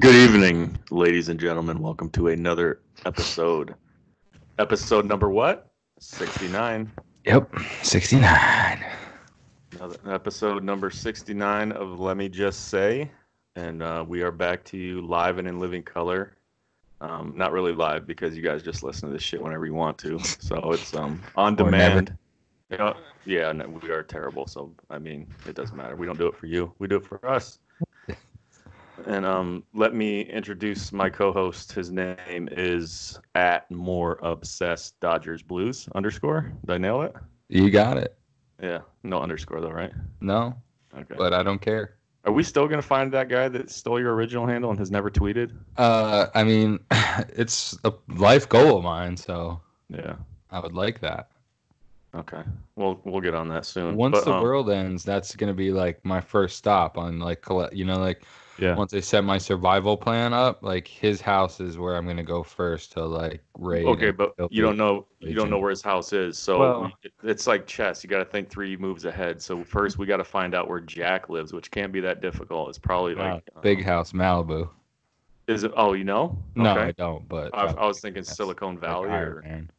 Good evening, ladies and gentlemen. Welcome to another episode. Episode number what? 69. Yep, 69. Another episode number 69 of Let Me Just Say. And uh, we are back to you live and in living color. Um, not really live because you guys just listen to this shit whenever you want to. So it's um, on demand. Yeah, yeah, no, we are terrible. So I mean, it doesn't matter. We don't do it for you. We do it for us. And um, let me introduce my co-host. His name is at more obsessed Dodgers Blues underscore. Did I nail it? You got it. Yeah, no underscore though, right? No, Okay. but I don't care. Are we still gonna find that guy that stole your original handle and has never tweeted? Uh, I mean, it's a life goal of mine, so Yeah. I would like that. Okay. We'll we'll get on that soon. Once But, the um, world ends, that's gonna be like my first stop on like collect. You know, like Yeah. once I set my survival plan up, like his house is where I'm gonna go first to like raid. Okay, but you don't people. know you don't know where his house is, so Well- we- it's like chess. You got to think three moves ahead. So first, we got to find out where Jack lives, which can't be that difficult. It's probably Wow, like um, big house, Malibu. Is it? Oh, you know? No, Okay. I don't. But I, I was thinking Silicon Valley Iron or Man.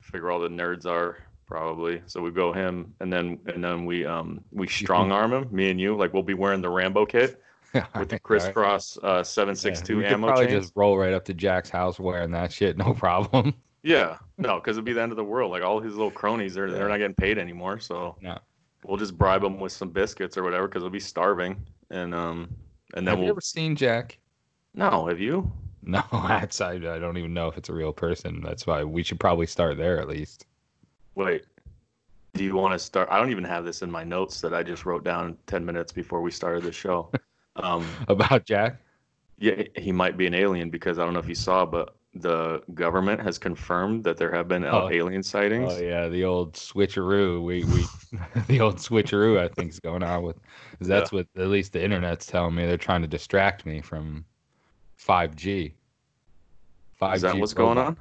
figure all the nerds are probably. So we go him, and then and then we um we strong arm him. Me and you, like we'll be wearing the Rambo kit with the crisscross uh seven six Yeah, two could ammo probably chains. just roll right up to Jack's house wearing that shit, no problem. Yeah, no, because it'd be the end of the world. Like all his little cronies, they're they're not getting paid anymore. So No. we'll just bribe them with some biscuits or whatever because they'll be starving. And um and then Have we'll you ever seen Jack? no, have you? No, that's I, I don't even know if it's a real person. That's why we should probably start there at least. Wait, do you want to start? I don't even have this in my notes that I just wrote down ten minutes before we started the show. um, About Jack? yeah, he might be an alien because I don't know if you saw, but the government has confirmed that there have been Oh. alien sightings. Oh yeah, the old switcheroo. We we the old switcheroo I think is going on with 'cause that's what at least the internet's telling me. They're trying to distract me from 5G. 5G Is that what's going on?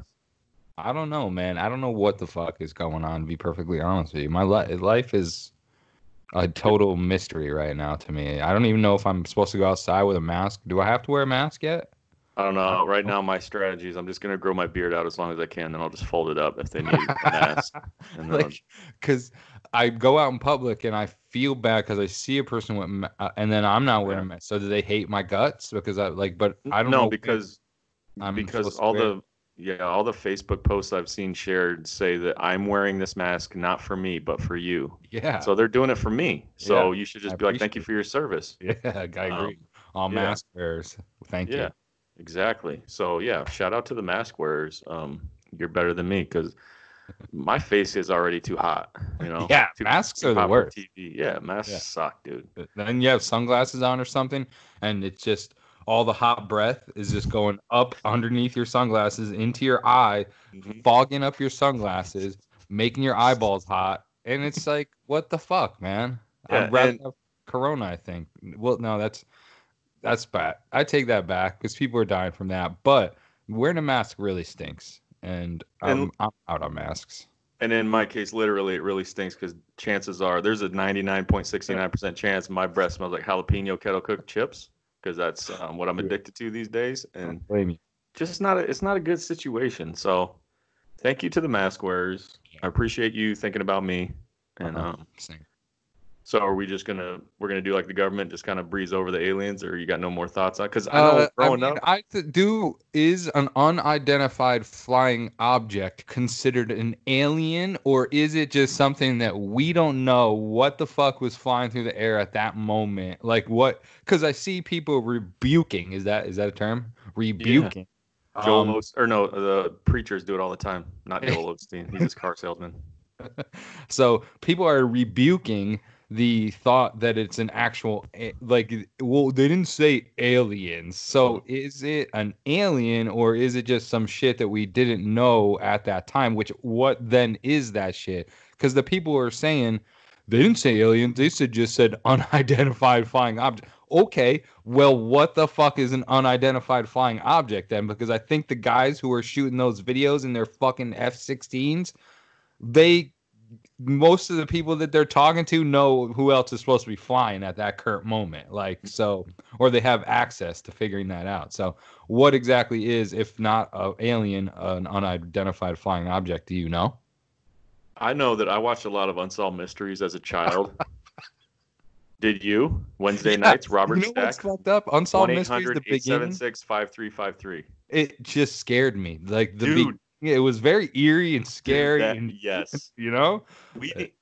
I don't know, man. I don't know what the fuck is going on. To be perfectly honest with you, my li- life is a total mystery right now to me. I don't even know if I'm supposed to go outside with a mask. Do I have to wear a mask yet? I don't know. Right now, my strategy is I'm just gonna grow my beard out as long as I can, then I'll just fold it up if they need a mask. Like, because I go out in public and I feel bad because I see a person with, ma- uh, and then I'm not wearing a mask. So do they hate my guts because I like? But I don't no, know because I'm because all the yeah all the Facebook posts I've seen shared say that I'm wearing this mask not for me but for you. yeah, So they're doing it for me. So Yeah, you should I just be like, thank you for your service. yeah, I agree. Um, all yeah. mask wearers, thank Yeah, you. exactly. So yeah, shout out to the mask wearers. Um, you're better than me because my face is already too hot. You know. Yeah, Too- masks too are the worst. TV. Yeah, masks Yeah. suck, dude. Then you have sunglasses on or something, and it's just all the hot breath is just going up underneath your sunglasses into your eye, Mhm. fogging up your sunglasses, making your eyeballs hot, and it's like, what the fuck, man? Yeah, I'd rather and- have Corona, I think. Well, no, that's that's bad. I take that back because people are dying from that. But wearing a mask really stinks, and I'm, And- I'm out on masks. And in my case, literally, it really stinks because chances are there's a 99.69% chance my breath smells like jalapeno kettle cooked chips because that's um, what I'm addicted to these days, and just not a, it's not a good situation. So, thank you to the mask wearers. I appreciate you thinking about me. And Uh-huh. um. So, are we just gonna we're gonna do like the government, just kind of breeze over the aliens, or you got no more thoughts on? Because I know Uh, I mean, up, I th- do is an unidentified flying object considered an alien, or is it just something that we don't know what the fuck was flying through the air at that moment? Like what? Because I see people rebuking. Is that is that a term? Rebuking. Joel Um, Os- or no, the preachers do it all the time. Not Joel Osteen. He's a car salesman. so people are rebuking the thought that it's an actual like well they didn't say aliens. So is it an alien or is it just some shit that we didn't know at that time which what then is that shit? Because the people are saying they didn't say aliens they said just said unidentified flying object okay well what the fuck is an unidentified flying object then? Because i think the guys who are shooting those videos in their fucking f-16s they most of the people that they're talking to know who else is supposed to be flying at that current moment. Like so, or they have access to figuring that out. So, what exactly is, if not an alien, an unidentified flying object? Do you know? I know that I watched a lot of unsolved mysteries as a child. Did you? Wednesday Yeah, nights, Robert you know Stack. what's fucked up? Unsolved mysteries. The beginning, 1-800-876-5353. it just scared me. Like the Dude. be- it was very eerie and scary, That- and yes. you know. We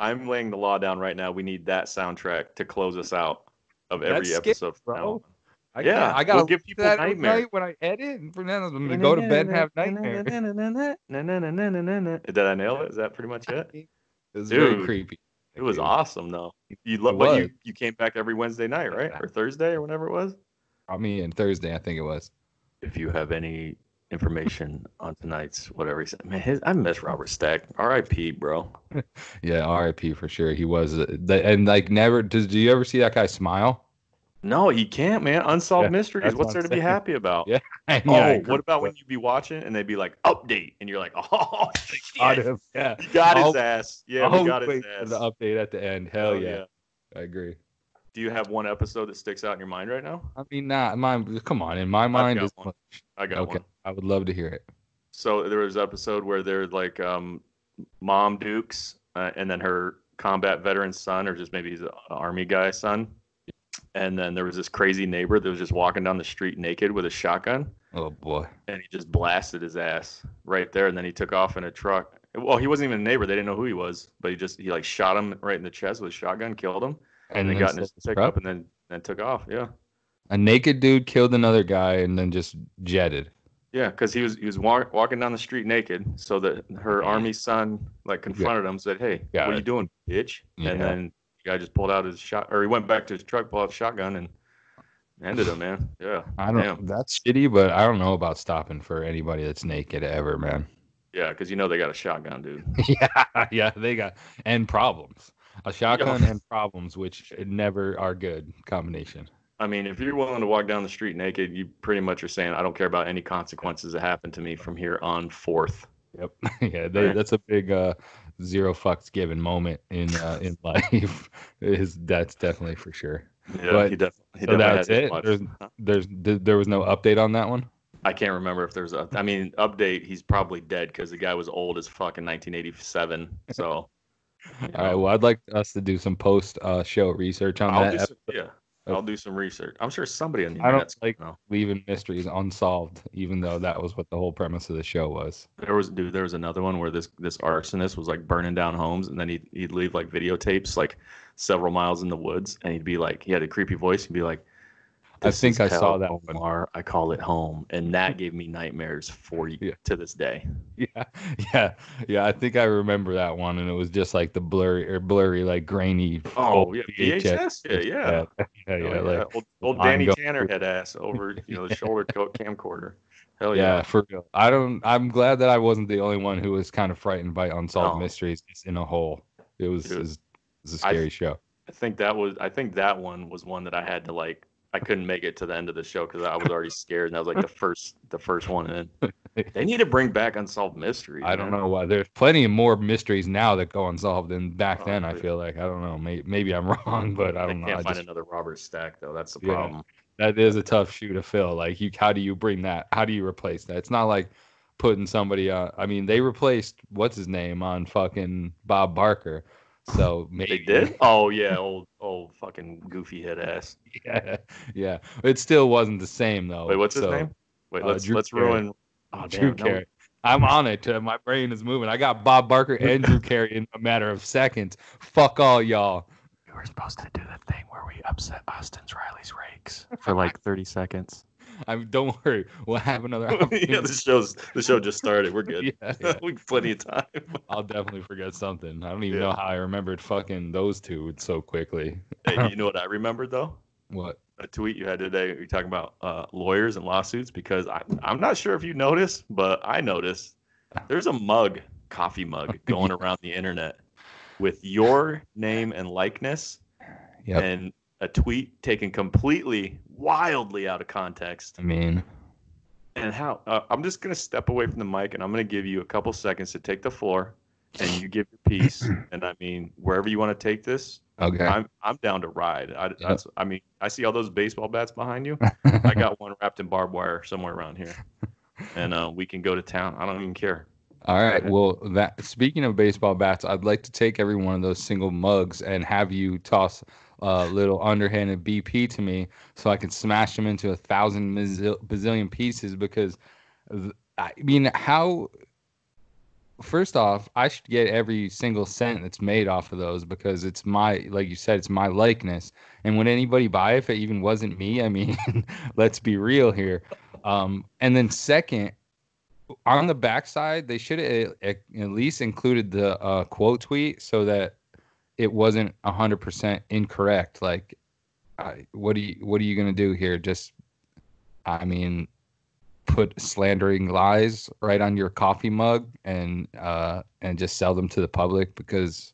I'm laying the law down right now. We need that soundtrack to close us out of every That's episode. from bro. I Yeah, can't- I gotta we'll give people that every nightmares. when I edit, and for now I'm gonna go to bed and have nightmares. Did I nail it? Is that pretty much it? It was very creepy. It was awesome though. You lo- It but you you came back every Wednesday night, right? Or Thursday or whenever it was. I mean, Thursday, I think it was. If you have any information on tonight's whatever he said, man, his, I miss Robert Stack. R.I.P. Bro. Yeah, R.I.P. for sure. He was, uh, the, and like never. Does do you ever see that guy smile? No, he can't, man. Unsolved Yeah, mysteries. What's what there to be happy about? Yeah. Oh, Yeah, agree what about when you'd be watching and they'd be like update and you're like, oh, Got him. Yeah. he got his I'll- ass. Yeah, I'll got his ass. the update at the end. Hell Oh, yeah. I agree. Do you have one episode that sticks out in your mind right now? I mean, not mine. Come on, in my mind, is one. I got okay. one. I would love to hear it. So there was an episode where they're like um, mom Dukes uh, and then her combat veteran son, or just maybe he's an army guy son. And then there was this crazy neighbor that was just walking down the street naked with a shotgun, Oh boy. and he just blasted his ass right there. And then he took off in a truck. Well, he wasn't even a neighbor; they didn't know who he was, but he just he like shot him right in the chest with a shotgun, killed him, and, then then got in his pickup and then then took off. Yeah, a naked dude killed another guy and then just jetted. Yeah, because he was he was walk, walking down the street naked, so that her army son like confronted him, said, "Hey, Got what are you doing, bitch?" Yeah. And then the guy just pulled out his shot, or he went back to his truck, pulled out the shotgun, and ended him, man. Yeah, I don't. Damn. That's shitty, but I don't know about stopping for anybody that's naked ever, man. yeah, because you know they got a shotgun, dude. yeah, yeah, they got and problems. A shotgun and problems, which never are good combination. I mean, if you're willing to walk down the street naked, you pretty much are saying, "I don't care about any consequences that happen to me from here on forth." Yep. yeah, they, that's a big uh, zero fucks given moment in uh, in life. Is that's definitely for sure. Yeah, But- he, def- he so definitely that's it? There's- There's th- there was no update on that one. I can't remember if there's a. I mean, update. He's probably dead because the guy was old as fuck in 1987. So. All right. know, Well, I'd like us to do some post uh, show research on I'll that. do yeah, I'll do some research. I'm sure somebody on the I don't internet's like- know. leaving mysteries unsolved, even though that was what the whole premise of the show was. There was dude. There was another one where this this arsonist was like burning down homes, and then he'd he'd leave like videotapes like several miles in the woods, and he'd be like, he had a creepy voice. He'd be like, I think I saw that one. Omar. I call it home, and that gave me nightmares for you Yeah. to this day. Yeah, yeah, yeah. I think I remember that one, and it was just like the blurry or blurry, like grainy. Oh yeah, VHS. Yeah, yeah. yeah, yeah. Yeah, yeah. like- old, old Danny ongoing- Tanner head ass over you know the shoulder coat camcorder. Hell yeah, yeah. for real. I don't. I'm glad that I wasn't the only one who was kind of frightened by unsolved No. mysteries in a hole. It was, Dude. it was, it was a I- scary show. I think that was I think that one was one that I had to like I couldn't make it to the end of the show because I was already scared and that was like the first the first one in. They need to bring back unsolved mysteries. I don't man. know why. There's plenty of more mysteries now that go unsolved than back Oh, then. I feel like I don't know. Maybe, maybe I'm wrong, but I don't know. can't I find just, another Robert Stack though. That's the Yeah. problem. that is a tough shoe to fill. Like you, how do you bring that? How do you replace that? It's not like putting somebody on. I mean, they replaced what's his name on fucking Bob Barker. So maybe They did? Oh yeah, old old fucking goofy head ass. Yeah, yeah. It still wasn't the same though. Wait, what's his so- name? Wait, uh, let's Drew let's Carey. ruin. Oh, Drew damn, no. Carey. I'm on it. uh, My brain is moving. I got Bob Barker and Drew Carey in a matter of seconds. Fuck all y'all. We were supposed to do the thing where we upset Austin's Riley's rakes for like 30 seconds. I mean, don't worry. We'll have another. yeah, the show's the show just started. We're good. Yeah, yeah. we plenty of time. I'll definitely forget something. I don't even Yeah. know how I remembered fucking those two so quickly. Hey, you know what I remembered though? What? A tweet you had today. You're talking about uh, lawyers and lawsuits because I, I'm not sure if you noticed, but I noticed there's a mug, coffee mug, going around the internet with your name and likeness, Yep. and a tweet taken completely, wildly out of context. I mean, And how? Uh, I'm just gonna step away from the mic, and I'm gonna give you a couple seconds to take the floor, and you give your piece. and I mean, wherever you want to take this, Okay. I'm I'm down to ride. I, Yep. that's I mean, I see all those baseball bats behind you. I got one wrapped in barbed wire somewhere around here, and uh, we can go to town. I don't even care. All right. Well, that speaking of baseball bats, I'd like to take every one of those single mugs and have you toss a little underhanded BP to me so I can smash them into a thousand bazillion pieces because I mean, how first off, I should get every single cent that's made off of those because it's my, like you said, it's my likeness. And would anybody buy if it even wasn't me? I mean, let's be real here. Um, and then second, on the backside, they should have at least included the uh, quote tweet so that it wasn't hundred percent incorrect. Like, I, what do you what are you gonna do here? Just, I mean, put slandering lies right on your coffee mug and uh, and just sell them to the public because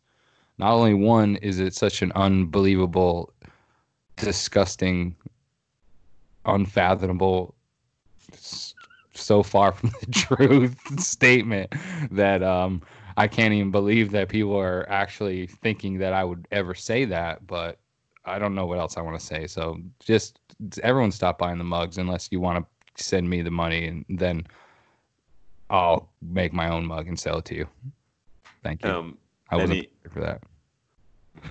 not only one is it such an unbelievable, disgusting, unfathomable so far from the truth statement that um I can't even believe that people are actually thinking that I would ever say that, but I don't know what else I want to say. So just everyone stop buying the mugs unless you want to send me the money and then I'll make my own mug and sell it to you. Thank you. Um, I wasn't any- for that.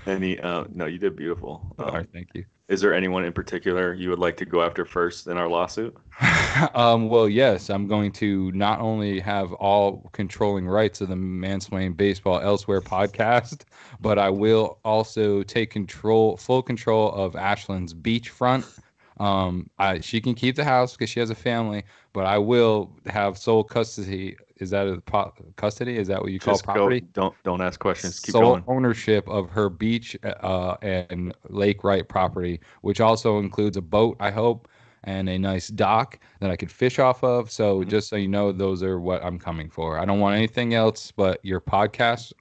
Any uh, no, you did beautiful. Um, All right, thank you. Is there anyone in particular you would like to go after first in our lawsuit? um, well, yes, I'm going to not only have all controlling rights of the Mansplain Baseball Elsewhere podcast, but I will also take control, full control of Ashlyn's beachfront. Um, I, she can keep the house because she has a family, but I will have sole custody. Is that a po- custody? Is that what you call Just property? go. Don't don't ask questions. Keep sole going. ownership of her beach uh, and lake right property, which also includes a boat, I hope, and a nice dock that I could fish off of. So Mhm. just so you know, those are what I'm coming for. I don't want anything else but your podcast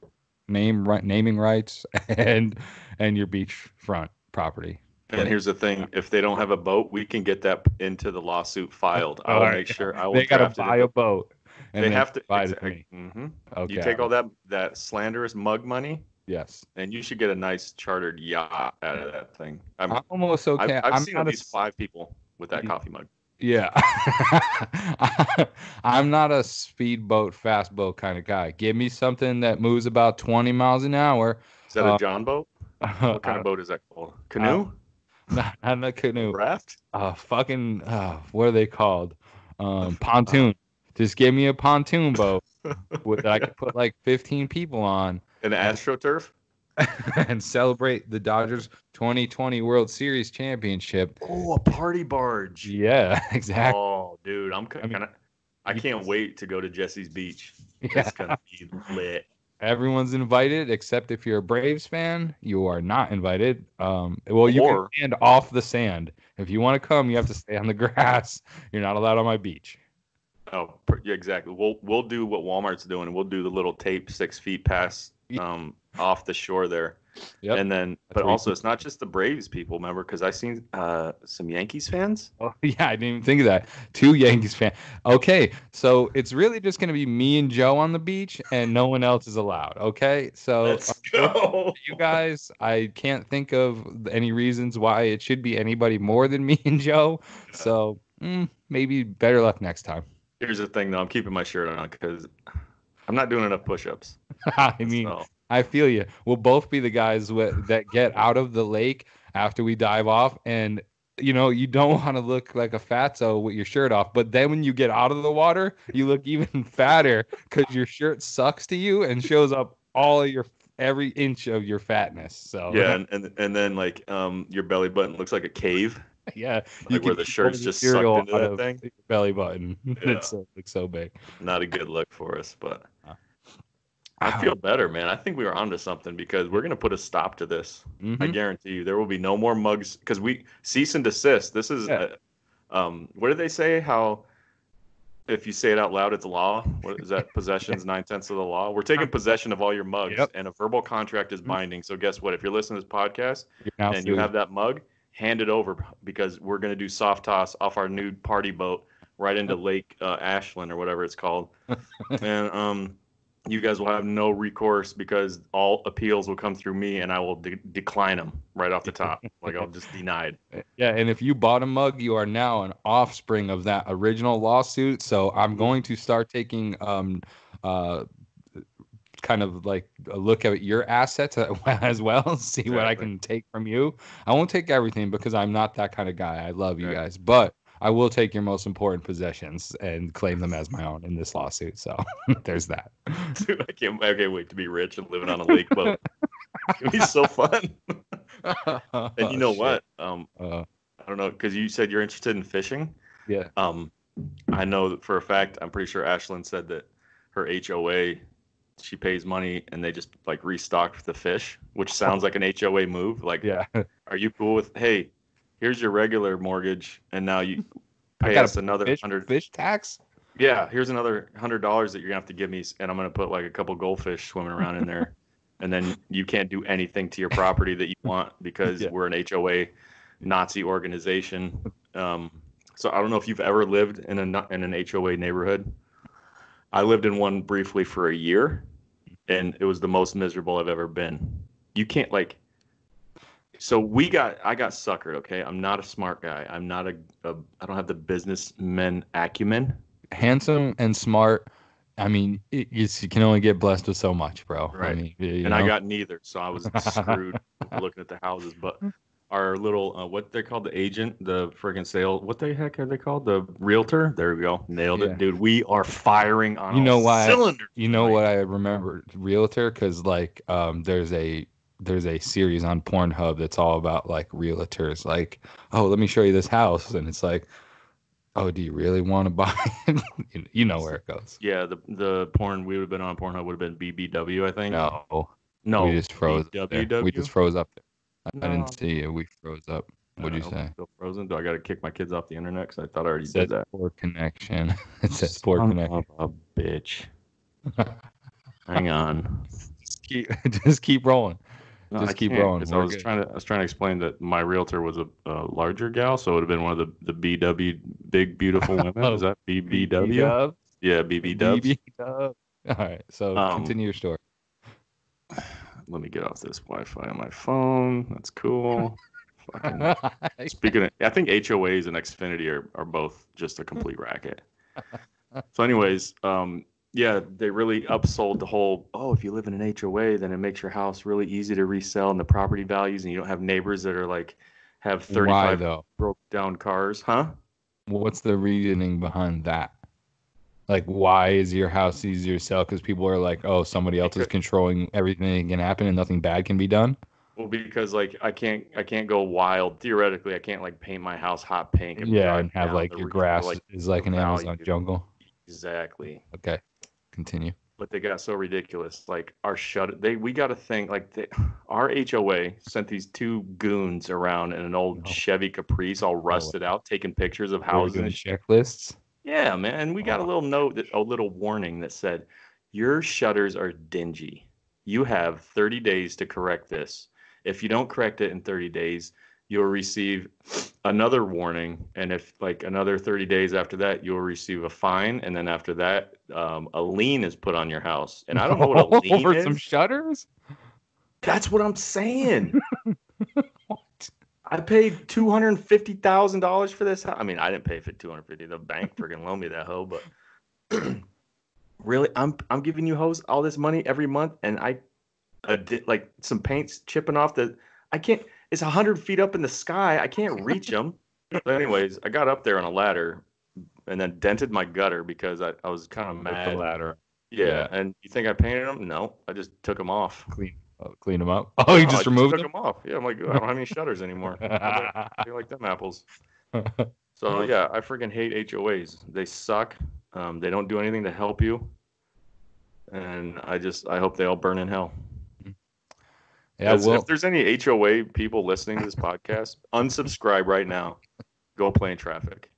name, right, naming rights, and and your beachfront property. And here's the thing: if they don't have a boat, we can get that into the lawsuit filed. I will right. make sure. I will They got to draft it buy a boat. And They have to. provide it to me. hmm Okay. You take all that that slanderous mug money, Yes. and you should get a nice chartered yacht out of that thing. I'm, I'm almost okay. I've, I've I'm seen at a least five people with that coffee mug. Yeah. I'm not a speedboat, fast boat kind of guy. Give me something that moves about 20 miles an hour. Is that Uh, a John boat? What kind of boat is that called? Canoe? not, not a canoe. Raft? Uh, fucking, uh, what are they called? Um, pontoon. Just give me a pontoon boat with, that I could put like 15 people on An AstroTurf? and celebrate the Dodgers 2020 World Series championship. Oh, a party barge. Yeah, exactly. Oh, dude, I'm I mean, kind of. I can't wait to go to Jesse's Beach. Yeah. It's gonna be lit. Everyone's invited except if you're a Braves fan, you are not invited. Um, well, you Or- can stand off the sand. If you want to come, you have to stay on the grass. You're not allowed on my beach. Oh, yeah, exactly. We'll we'll do what Walmart's doing. We'll do the little tape six feet past um off the shore there, Yep. and then but also it's not just the Braves people. Remember, because I seen uh some Yankees fans. Oh yeah, I didn't even think of that. Two Yankees fans. Okay, so it's really just gonna be me and Joe on the beach, and no one else is allowed. Okay, so Let's go. you guys, I can't think of any reasons why it should be anybody more than me and Joe. So mm, maybe better luck next time. Here's the thing, though. I'm keeping my shirt on because I'm not doing enough push-ups. I mean, so, I feel you. We'll both be the guys with, that get out of the lake after we dive off, and you know you don't want to look like a fatso with your shirt off. But then when you get out of the water, you look even fatter because your shirt sucks to you and shows up all your every inch of your fatness. So yeah, and, and and then like um your belly button looks like a cave, yeah, like where the shirt's just sucked into of thing. belly button. Yeah. it's so, looks so big. Not a good look for us, but. Uh, I feel better, man. I think we were onto something because we're gonna put a stop to this. I Mhm. guarantee you, there will be no more mugs because we cease and desist. This is, Yeah. uh, um, what did they say? How if you say it out loud, it's law. What is that? Possession's nine tenths of the law. We're taking possession of all your mugs, Yep. and a verbal contract is Mhm. binding. So guess what? If you're listening to this podcast and you have that mug, hand it over because we're gonna do soft toss off our nude party boat right into Lake uh, Ashland or whatever it's called. and um, you guys will have no recourse because all appeals will come through me and I will de- decline them right off the top. like I'll just denied. Yeah, and if you bought a mug, you are now an offspring of that original lawsuit. So I'm going to start taking um uh kind of like a look at your assets as well, see what I can take from you. I won't take everything because I'm not that kind of guy. I love you Right. guys, but I will take your most important possessions and claim them as my own in this lawsuit. So there's that. Dude, I can't, I can't wait to be rich and living on a lake boat. It'd be so fun. And you know what? Um, Uh, I don't know because you said you're interested in fishing. yeah. Um, I know that for a fact. I'm pretty sure Ashlyn said that her HOA, she pays money and they just like restocked the fish, which sounds like an HOA move. Like, Yeah. are you cool with? Hey, here's your regular mortgage, and now you pay us another Fish, hundred. fish tax? Yeah, here's another hundred dollars that you're gonna have to give me, and I'm gonna put like a couple goldfish swimming around in there, and then you can't do anything to your property that you want because Yeah. we're an HOA Nazi organization. Um, so I don't know if you've ever lived in a in an HOA neighborhood. I lived in one briefly for a year, and it was the most miserable I've ever been. You can't like. So we got, I got suckered. Okay, I'm not a smart guy. I'm not a, a I don't have the businessman acumen. handsome and smart. I mean, it, it's, you can only get blessed with so much, bro. I Right. mean, you and I got neither, so I was screwed looking at the houses. But our little, uh, what they called the agent, the friggin' sale, what the heck are they called? The realtor. There we go, nailed Yeah. it, dude. We are firing on You know why- cylinders. You know what I remember realtor because like um there's a there's a series on Pornhub that's all about like realtors like oh let me show you this house and it's like oh do you really want to buy it? You- know where it goes Yeah, the the porn we would have been on Pornhub would have been BBW, I think. no no, we just froze up there. we just froze up there I didn't see you we froze up what'd you say Still frozen? Do I got to kick my kids off the internet? Because I thought I already did that. poor connection it says poor Son connection of a bitch. Hang on. just keep just keep rolling No, Just I keep rolling, I was good. trying to I was trying to explain that my realtor was a, a larger gal, so it would have been one of the the BW big beautiful women. Is that BBW? BBW? Yeah, BB dubs. BB dub. All right, so Um, continue your story. Let me get off this Wi-Fi on my phone. That's cool. Fucking- Speaking of, I think HOAs and Xfinity are, are both just a complete racket. So, anyways, um, yeah, they really upsold the whole. Oh, if you live in an HOA, then it makes your house really easy to resell and the property values, and you don't have neighbors that are like have 35 though? broke down cars, huh? What's the reasoning behind that? Like, why is your house easier to sell? Because people are like, oh, somebody else is controlling everything that can happen and nothing bad can be done. Well, because like I can't, I can't go wild. Theoretically, I can't like paint my house hot pink. yeah, and have like your grass like, is like an Amazon jungle. exactly. Okay, continue. but they got so ridiculous. Like our shut, they we got to think like they, our HOA sent these two goons around in an old Oh. Chevy Caprice, all oh. rusted out, taking pictures of houses. and checklists. Yeah, man. And we got a Oh. little note, that, a little warning that said, "Your shutters are dingy. You have 30 days to correct this. If you don't correct it in 30 days." You'll receive another warning, and if like another 30 days after that, you'll receive a fine, and then after that, um, a lien is put on your house. And I don't know what a lien over is. some shutters. That's what I'm saying. I paid two hundred and fifty thousand dollars for this. I mean, I didn't pay for two hundred fifty. The bank freaking loaned me that hoe. But really, I'm I'm giving you hoes all this money every month, and I, I did like some paints chipping off the. I can't. It's hundred feet up in the sky. I can't reach them. but anyways, I got up there on a ladder, and then dented my gutter because I, I was kind of mad. With the ladder. Yeah, Yeah. and you think I painted them? No, I just took them off. Clean, oh, clean them up. Oh, you No, just I removed took them. them off. Yeah, I'm like, I don't have any shutters anymore. You like them apples? So yeah, I freaking hate HOAs. They suck. Um, they don't do anything to help you. And I just I hope they all burn in hell. yeah, As- well, if there's any HOA people listening to this podcast, unsubscribe right now. Go play in traffic.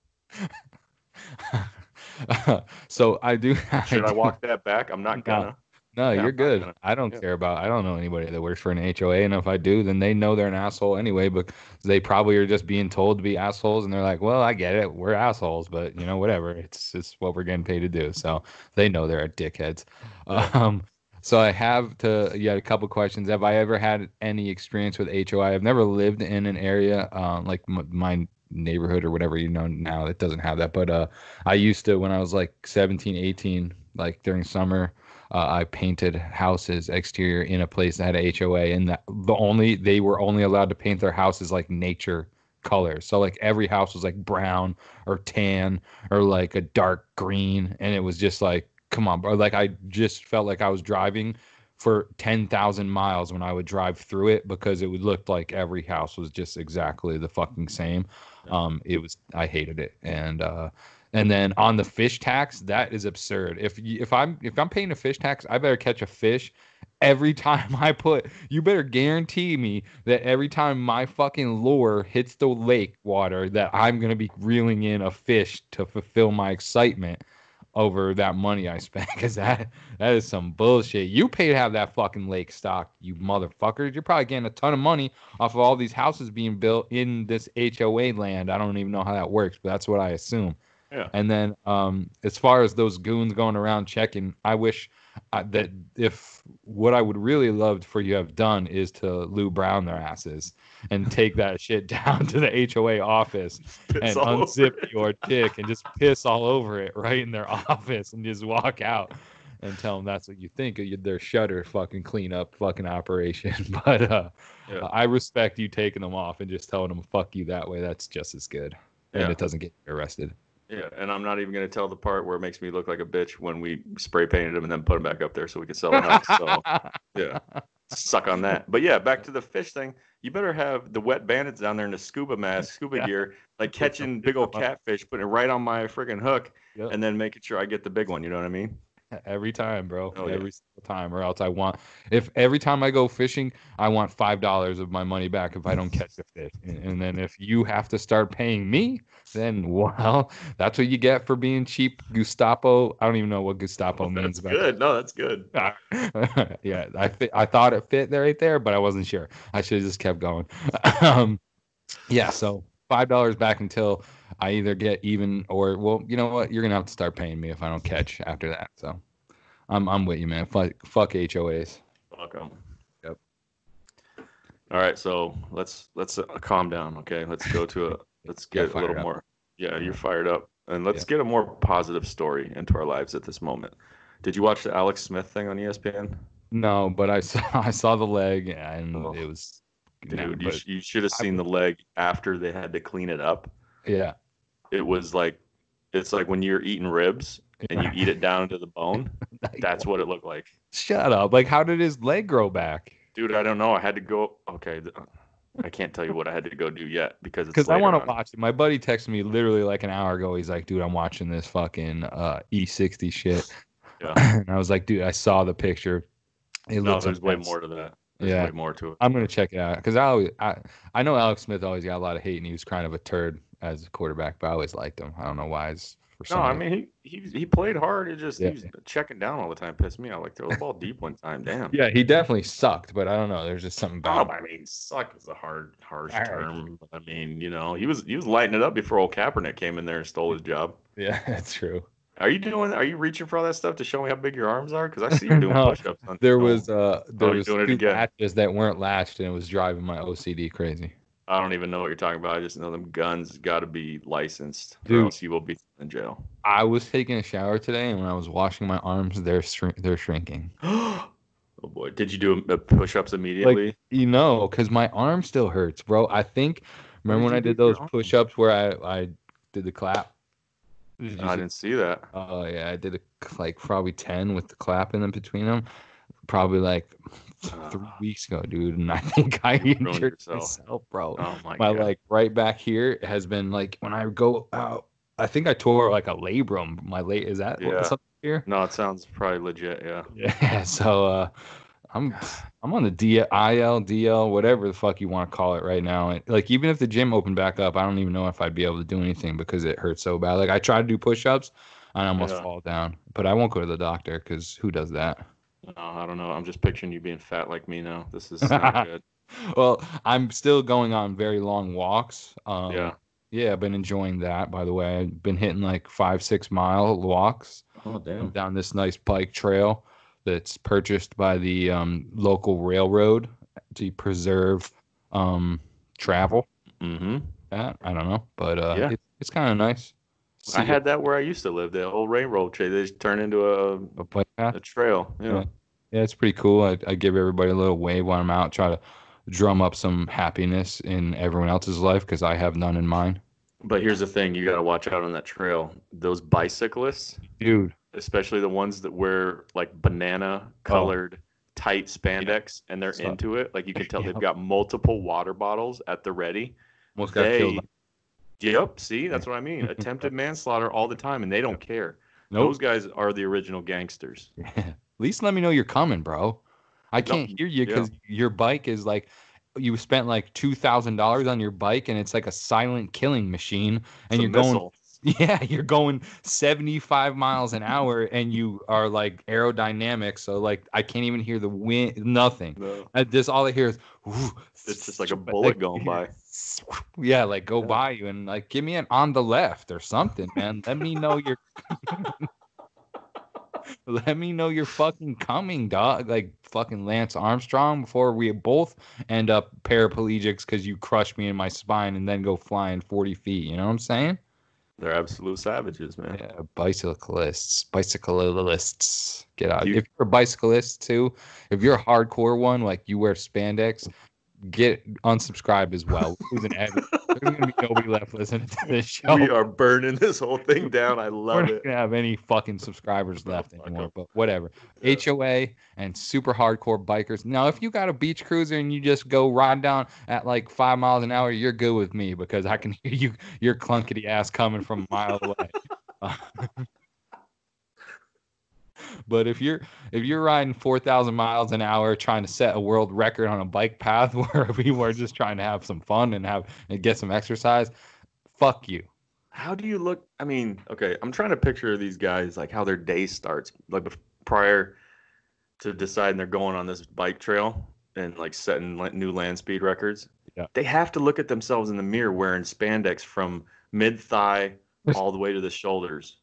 so I do. Should I do- walk that back? I'm not gonna. No, Yeah, you're good. gonna- I don't yeah. care about. I don't know anybody that works for an HOA, and if I do, then they know they're an asshole anyway. But they probably are just being told to be assholes, and they're like, "Well, I get it. We're assholes, but you know, whatever. It's it's what we're getting paid to do." So they know they're a dickheads. Um, so I have to. You had a couple questions. Have I ever had any experience with HOI? I've never lived in an area um, like m- my neighborhood or whatever you know now that doesn't have that. But uh, I used to when I was like 17, 18, like during summer uh, I painted houses exterior in a place that had a HOA, and that the only they were only allowed to paint their houses like nature colors. So like every house was like brown or tan or like a dark green, and it was just like, come on, bro. Like I just felt like I was driving for ten thousand miles when I would drive through it because it would look like every house was just exactly the fucking same. Um, it was I hated it, and uh, and then on the fish tax, that is absurd. If if I'm if I'm paying a fish tax, I better catch a fish every time I put. You better guarantee me that every time my fucking lure hits the lake water, that I'm gonna be reeling in a fish to fulfill my excitement over that money I spent. Because that that is some bullshit. You pay to have that fucking lake stocked, you motherfuckers. You're probably getting a ton of money off of all these houses being built in this HOA land. I don't even know how that works, but that's what I assume. Yeah. And then, um, as far as those goons going around checking, I wish uh, that if what I would really love for you to have done is to Lou Brown their asses and take that shit down to the HOA office and unzip your dick and just piss all over it right in their office and just walk out and tell them that's what you think of their shutter fucking cleanup fucking operation. But uh, Yeah. I respect you taking them off and just telling them fuck you that way. That's just as good, and Yeah. it doesn't get you arrested. Yeah, and I'm not even gonna tell the part where it makes me look like a bitch when we spray painted them and then put them back up there so we can sell the house. So yeah, suck on that. But yeah, back to the fish thing. You better have the wet bandits down there in the scuba mask, scuba Yeah. gear, like catching big old catfish, putting it right on my freaking hook, Yep. and then making sure I get the big one. You know what I mean? Every time, bro. Oh, yeah. every single time, or else I want. If every time I go fishing, I want five dollars of my money back if I don't catch the fish. And, and then if you have to start paying me, then well, that's what you get for being cheap, Gestapo. I don't even know what Gestapo means. That's good. No, that's good. yeah, I fi- I thought it fit there right there, but I wasn't sure. I should have just kept going. um, yeah, so five dollars back until I either get even or well, you know what? You're gonna have to start paying me if I don't catch after that. So I'm I'm with you, man. Fuck fuck HOAs. Welcome. Yep. All right, so let's let's uh, calm down, okay? Let's go to a let's get a little up. more. Yeah, you're fired up, and let's Yeah. get a more positive story into our lives at this moment. Did you watch the Alex Smith thing on ESPN? No, but I saw I saw the leg and Oh. it was Dude, no, you, sh- you should have I seen the leg after they had to clean it up. yeah. It was like it's like when you're eating ribs and you eat it down to the bone. That's what it looked like. Shut up. Like how did his leg grow back? Dude, I don't know. I had to go. Okay, I can't tell you what I had to go do yet because it's Because I want to watch it. My buddy texted me literally like an hour ago. He's like, dude, I'm watching this fucking uh, E60 shit. Yeah. and I was like, dude, I saw the picture. It No, looks there's way more to that. There's Yeah. way more to it. I'm gonna check it out because I always I, I know Alex Smith always got a lot of hate and he was kind of a turd as a quarterback, but I always liked him. I don't know why. It's for No, some I mean he he he played hard. It just Yeah. he was checking down all the time. Pissed me off. Like throw the ball deep one time. Damn. yeah, he definitely sucked, but I don't know. There's just something Oh, about. I mean, suck is a hard, harsh term. I mean, you know, he was he was lighting it up before old Kaepernick came in there and stole his job. Yeah, that's true. Are you doing? Are you reaching for all that stuff to show me how big your arms are? Because I see you doing No, push-ups. On There was uh there you're was two again. latches that weren't latched and it was driving my OCD crazy. I don't even know what you're talking about. I just know them guns got to be licensed, Dude. or else you will be in jail. I was taking a shower today and when I was washing my arms, they're shrink they're shrinking. oh boy, did you do push-ups immediately? You know, because my arm still hurts, bro. I think remember when I did those push-ups where I I did the clap. Did I didn't see that. Oh yeah, I did a, like probably ten with the clap in them between them, probably like three Ah. weeks ago, dude. And I think I You injured yourself. myself, bro. Oh my, my god. like right back here has been like when I go out. I think I tore like a labrum. My late is that Yeah. something here? No, it sounds probably legit. Yeah. Yeah. So uh, I'm I'm on the D IL DL whatever the fuck you want to call it right now. And, like even if the gym opened back up, I don't even know if I'd be able to do anything because it hurts so bad. Like I try to do push-ups, and I almost Yeah. fall down. But I won't go to the doctor because who does that? No, I don't know. I'm just picturing you being fat like me now. This is not good. well, I'm still going on very long walks. Um, Yeah. Yeah, I've been enjoying that. By the way, I've been hitting like five, six mile walks Oh damn. down this nice bike trail that's purchased by the um, local railroad to preserve um, travel. Mm-hmm. Yeah, I don't know, but uh, Yeah. it, it's kind of nice. I had that where I used to live. The old railroad trail. They just turned into a, a bike path. a trail. Yeah. Yeah. Yeah, it's pretty cool. I, I give everybody a little wave when I'm out, try to drum up some happiness in everyone else's life because I have none in mine. But here's the thing: you got to watch out on that trail. Those bicyclists, Dude, especially the ones that wear like banana colored oh. tight spandex and they're So- into it. Like you can tell Yep. they've got multiple water bottles at the ready. almost got They, killed. Yep. See, that's what I mean. Attempted manslaughter all the time, and they don't care. Nope. Those guys are the original gangsters. At least let me know you're coming, bro. I can't hear you yeah. because your bike is like you spent like two thousand dollars on your bike and it's like a silent killing machine and It's you're going missile. yeah you're going 75 miles an hour and you are like aerodynamic so like i can't even hear the wind nothing No, I, this all i hear is it's just like a bullet going by. Yeah like go Yeah. by you and like give me an on the left or something man let me know you're let me know you're fucking coming dog like fucking lance armstrong before we both end up paraplegics because you crush me in my spine and then go flying 40 feet you know what i'm saying They're absolute savages, man. yeah, bicyclists, bicyclists, get out. You- if you're a bicyclist too, if you're a hardcore one, like you wear spandex, get unsubscribed as well. We're losing every- There's gonna be nobody left listening to this show. We are burning this whole thing down. I love We're not it. gonna have any fucking subscribers left anymore. But whatever. Yeah. HOA and super hardcore bikers. Now, if you got a beach cruiser and you just go ride down at like five miles an hour, you're good with me because I can hear you your clunkety ass coming from a mile away. but if you're if you're riding four thousand miles an hour trying to set a world record on a bike path where we were just trying to have some fun and have and get some exercise, fuck you. How do you look? I mean, okay, I'm trying to picture these guys like how their day starts, like prior to deciding they're going on this bike trail and like setting new land speed records. Yeah. They have to look at themselves in the mirror wearing spandex from mid thigh all the way to the shoulders.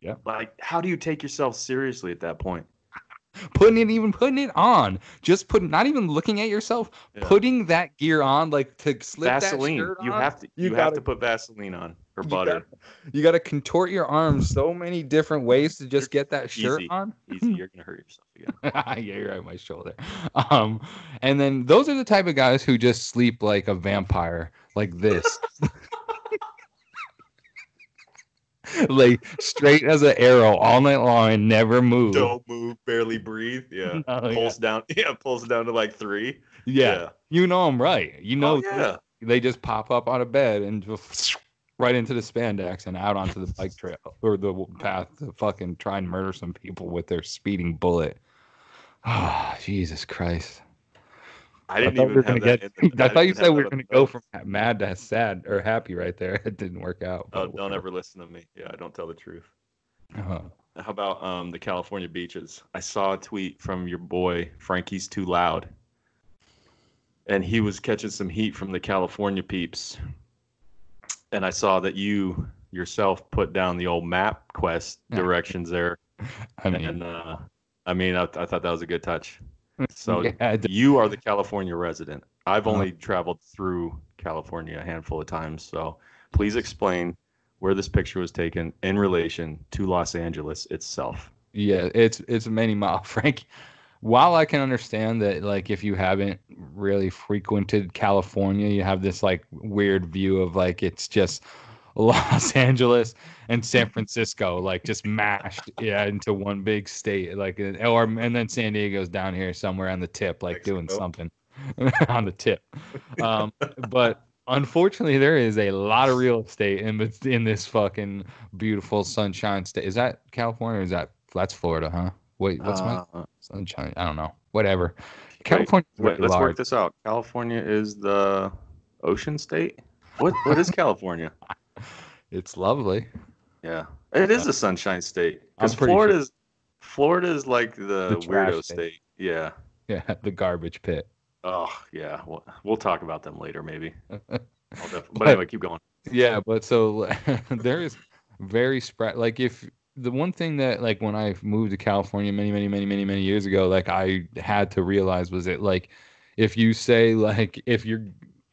Yeah. Like, how do you take yourself seriously at that point? putting it even putting it on just putting not even looking at yourself Yeah. putting that gear on like to slip Vaseline. that shirt You have to. you You, gotta- have to put Vaseline on or you butter. gotta- you got to contort your arms so many different ways to just get that shirt Easy. on Easy, you're gonna hurt yourself again. yeah you're right my shoulder um and then those are the type of guys who just sleep like a vampire like this like straight as an arrow all night long and never move Don't move, barely breathe. Yeah. Oh, yeah. pulls down. Yeah, pulls down to like three. yeah. you know i'm right you know Oh, yeah. they just pop up out of bed and just right into the spandex and out onto the bike trail or the path to fucking try and murder some people with their speeding bullet. Ah, Jesus Christ! I didn't thought even we were gonna get. I thought you said we were gonna go from mad to sad or happy right there. It didn't work out. Oh, don't ever listen to me. Yeah, I don't tell the truth. Uh-huh. How about um the California beaches? I saw a tweet from your boy Frankie's Too Loud, and he was catching some heat from the California peeps. And I saw that you yourself put down the old map quest directions there, I mean, and uh, I mean, I, I thought that was a good touch. So yeah, you are the California resident. I've Uh-huh. only traveled through California a handful of times, so please explain where this picture was taken in relation to Los Angeles itself. yeah, it's it's many mile, Frank. While I can understand that, like, if you haven't really frequented California, you have this like weird view of like it's just Los Angeles and San Francisco, like just mashed, yeah, into one big state, like, or and then San Diego's down here somewhere on the tip, like doing something on the tip. Um, but unfortunately, there is a lot of real estate in this in this fucking beautiful sunshine state. Is that California or is that that's Florida, huh? Wait, what's my Uh, sunshine? I don't know. Whatever. California. wait, let's work this out. California is the ocean state. What what is California? It's lovely. Yeah, it is a uh, sunshine state. Because pretty sure- Florida's Florida is like the, The weirdo state. state. Yeah. Yeah, the garbage pit. Oh yeah. We'll, we'll talk about them later, maybe. I'll but, But- anyway, keep going. Yeah, but so there is very spread. Like if the one thing that like when I moved to California many, many, many, many, many years ago, like I had to realize was it like if you say like if you're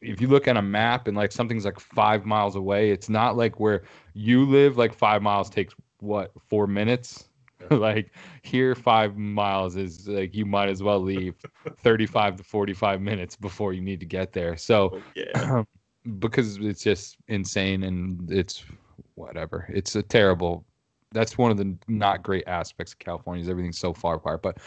if you look at a map and like something's like five miles away, it's not like where you live. Like five miles takes what four minutes. like here, five miles is like you might as well leave thirty-five to forty-five minutes before you need to get there. So oh, Yeah. because it's just insane and it's whatever. It's a terrible. That's one of the not great aspects of California is everything's so far apart. But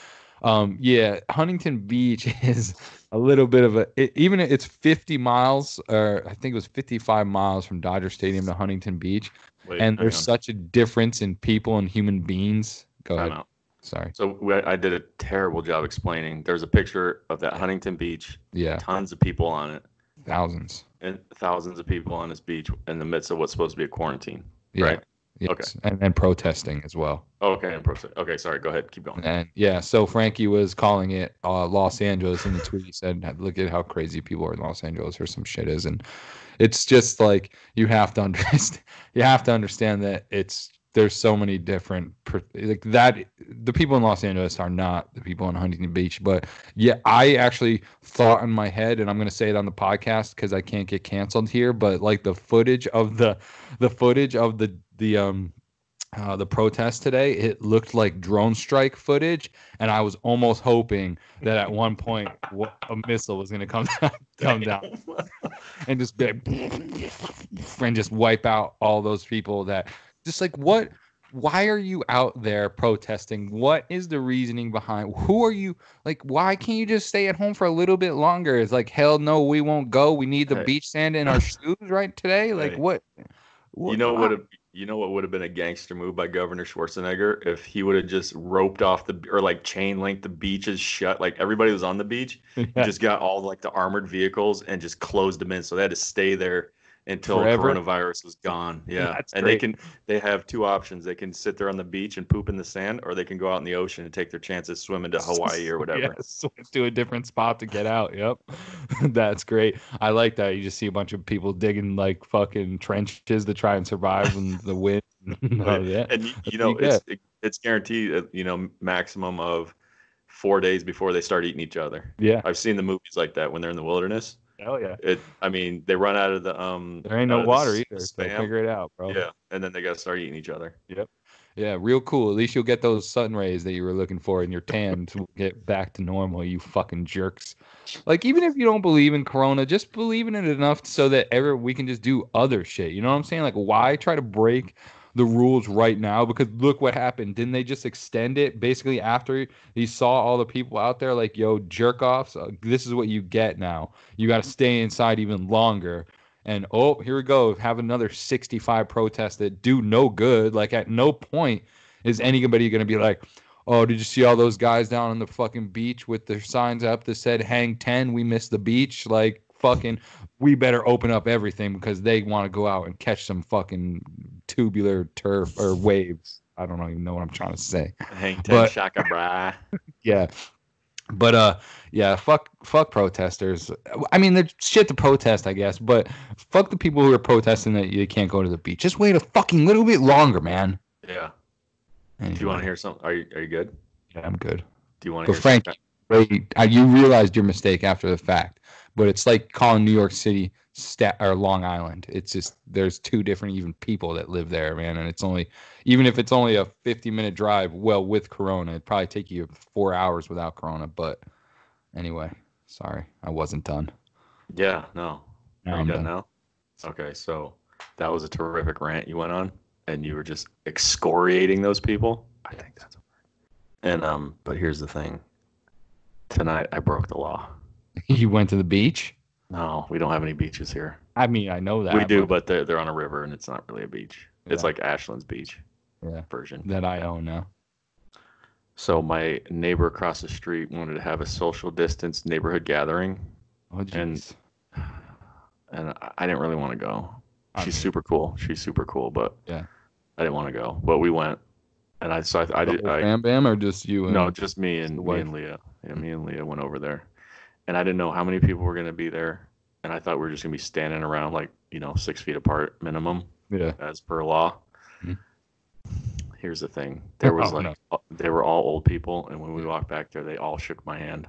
um, yeah, Huntington Beach is a little bit of a it, even it's 50 miles or I think it was 55 miles from Dodger Stadium to Huntington Beach, Wait, and there's on. such a difference in people and human beings. Go ahead. out. Sorry. So we, I did a terrible job explaining. There's a picture of that Huntington Beach, Yeah, tons of people on it, thousands. and thousands of people on this beach in the midst of what's supposed to be a quarantine. Yeah. Right. Yes. Okay. And then protesting as well. Okay, and proceed. Okay, sorry. Go ahead. Keep going. And yeah, so Frankie was calling it uh, Los Angeles in the tweet. He said, "Look at how crazy people are in Los Angeles, or some shit is." And it's just like you have to understand. You have to understand that it's there's so many different like that. The people in Los Angeles are not the people in Huntington Beach. But yeah, I actually thought in my head, and I'm gonna say it on the podcast because I can't get canceled here. But like the footage of the the footage of the the um uh, the protest today, it looked like drone strike footage, and I was almost hoping that at one point a missile was going to come down, come down and just be like, and just wipe out all those people that just like what. Why are you out there protesting? What is the reasoning behind? Who are you? Like, why can't you just stay at home for a little bit longer? It's like, hell no, we won't go. We need the Hey. beach sand in our shoes right today. Like, Hey. what? You know what? a- You know what would have been a gangster move by Governor Schwarzenegger if he would have just roped off the or like chain linked the beaches shut. Like everybody was on the beach, just got all like the armored vehicles and just closed them in, so they had to stay there until Forever? coronavirus was gone. Yeah, That's and great. they can they have two options: they can sit there on the beach and poop in the sand, or they can go out in the ocean and take their chances swimming to Hawaii or whatever. Yeah, swim to a different spot to get out. Yep. That's great. I like that. You just see a bunch of people digging like fucking trenches to try and survive in the wind. oh, yeah. And you, you know, it's it, it's guaranteed. uh, You know, maximum of four days before they start eating each other. Yeah. I've seen the movies like that when they're in the wilderness. Hell yeah. It, I mean, they run out of the um. There ain't no water either. So figure it out, bro. Yeah, and then they gotta start eating each other. Yep. Yeah, real cool. At least you'll get those sun rays that you were looking for and your tan to get back to normal, you fucking jerks. Like even if you don't believe in corona, just believe in it enough so that ever we can just do other shit. You know what I'm saying? Like why try to break the rules right now? Because look what happened. Didn't they just extend it basically after he saw all the people out there like, yo, jerk offs, uh, this is what you get now. You got to stay inside even longer. And oh, here we go. Have another 65 protests that do no good. Like at no point is anybody going to be like, oh, did you see all those guys down on the fucking beach with their signs up that said hang 10, we missed the beach? Like fucking, we better open up everything because they want to go out and catch some fucking tubular turf or waves. I don't even know what I'm trying to say Hang ten But- shaka bra. yeah but uh yeah fuck fuck protesters i mean there's shit to protest i guess but fuck the people who are protesting that you can't go to the beach just wait a fucking little bit longer man Yeah. Anyway, Do you want to hear something? Are you Are you good? yeah, i'm good Do you want to but hear? frank something? wait, uh, you realized your mistake after the fact but it's like calling new york city stat or long island it's just there's two different even people that live there man and it's only even if it's only a 50 minute drive well with corona it'd probably take you four hours without corona but anyway sorry i wasn't done Yeah. No. Now Are you I'm done done. now? Okay. So that was a terrific rant you went on, and you were just excoriating those people. I think that's a word. And um, but here's the thing. Tonight I broke the law. you went to the beach No, we don't have any beaches here. i mean i know that we do, but they're they're on a river, and it's not really a beach. It's like Ashland's beach Yeah. version. that i own now So my neighbor across the street wanted to have a social distance neighborhood gathering, oh And- and I- didn't really want to go. I She's mean- super cool. She's super cool, but Yeah. I didn't want to go. But we went, And I so I, I did I, Bam Bam or just you? And, no, just me and me and Leah. Yeah, me and Leah went over there, and I didn't know how many people were gonna be there, and I thought we were just gonna be standing around like you know six feet apart minimum yeah. as per law. Mhm. Here's the thing: there was Oh, like they were all old people, and when we walked back there, they all shook my hand.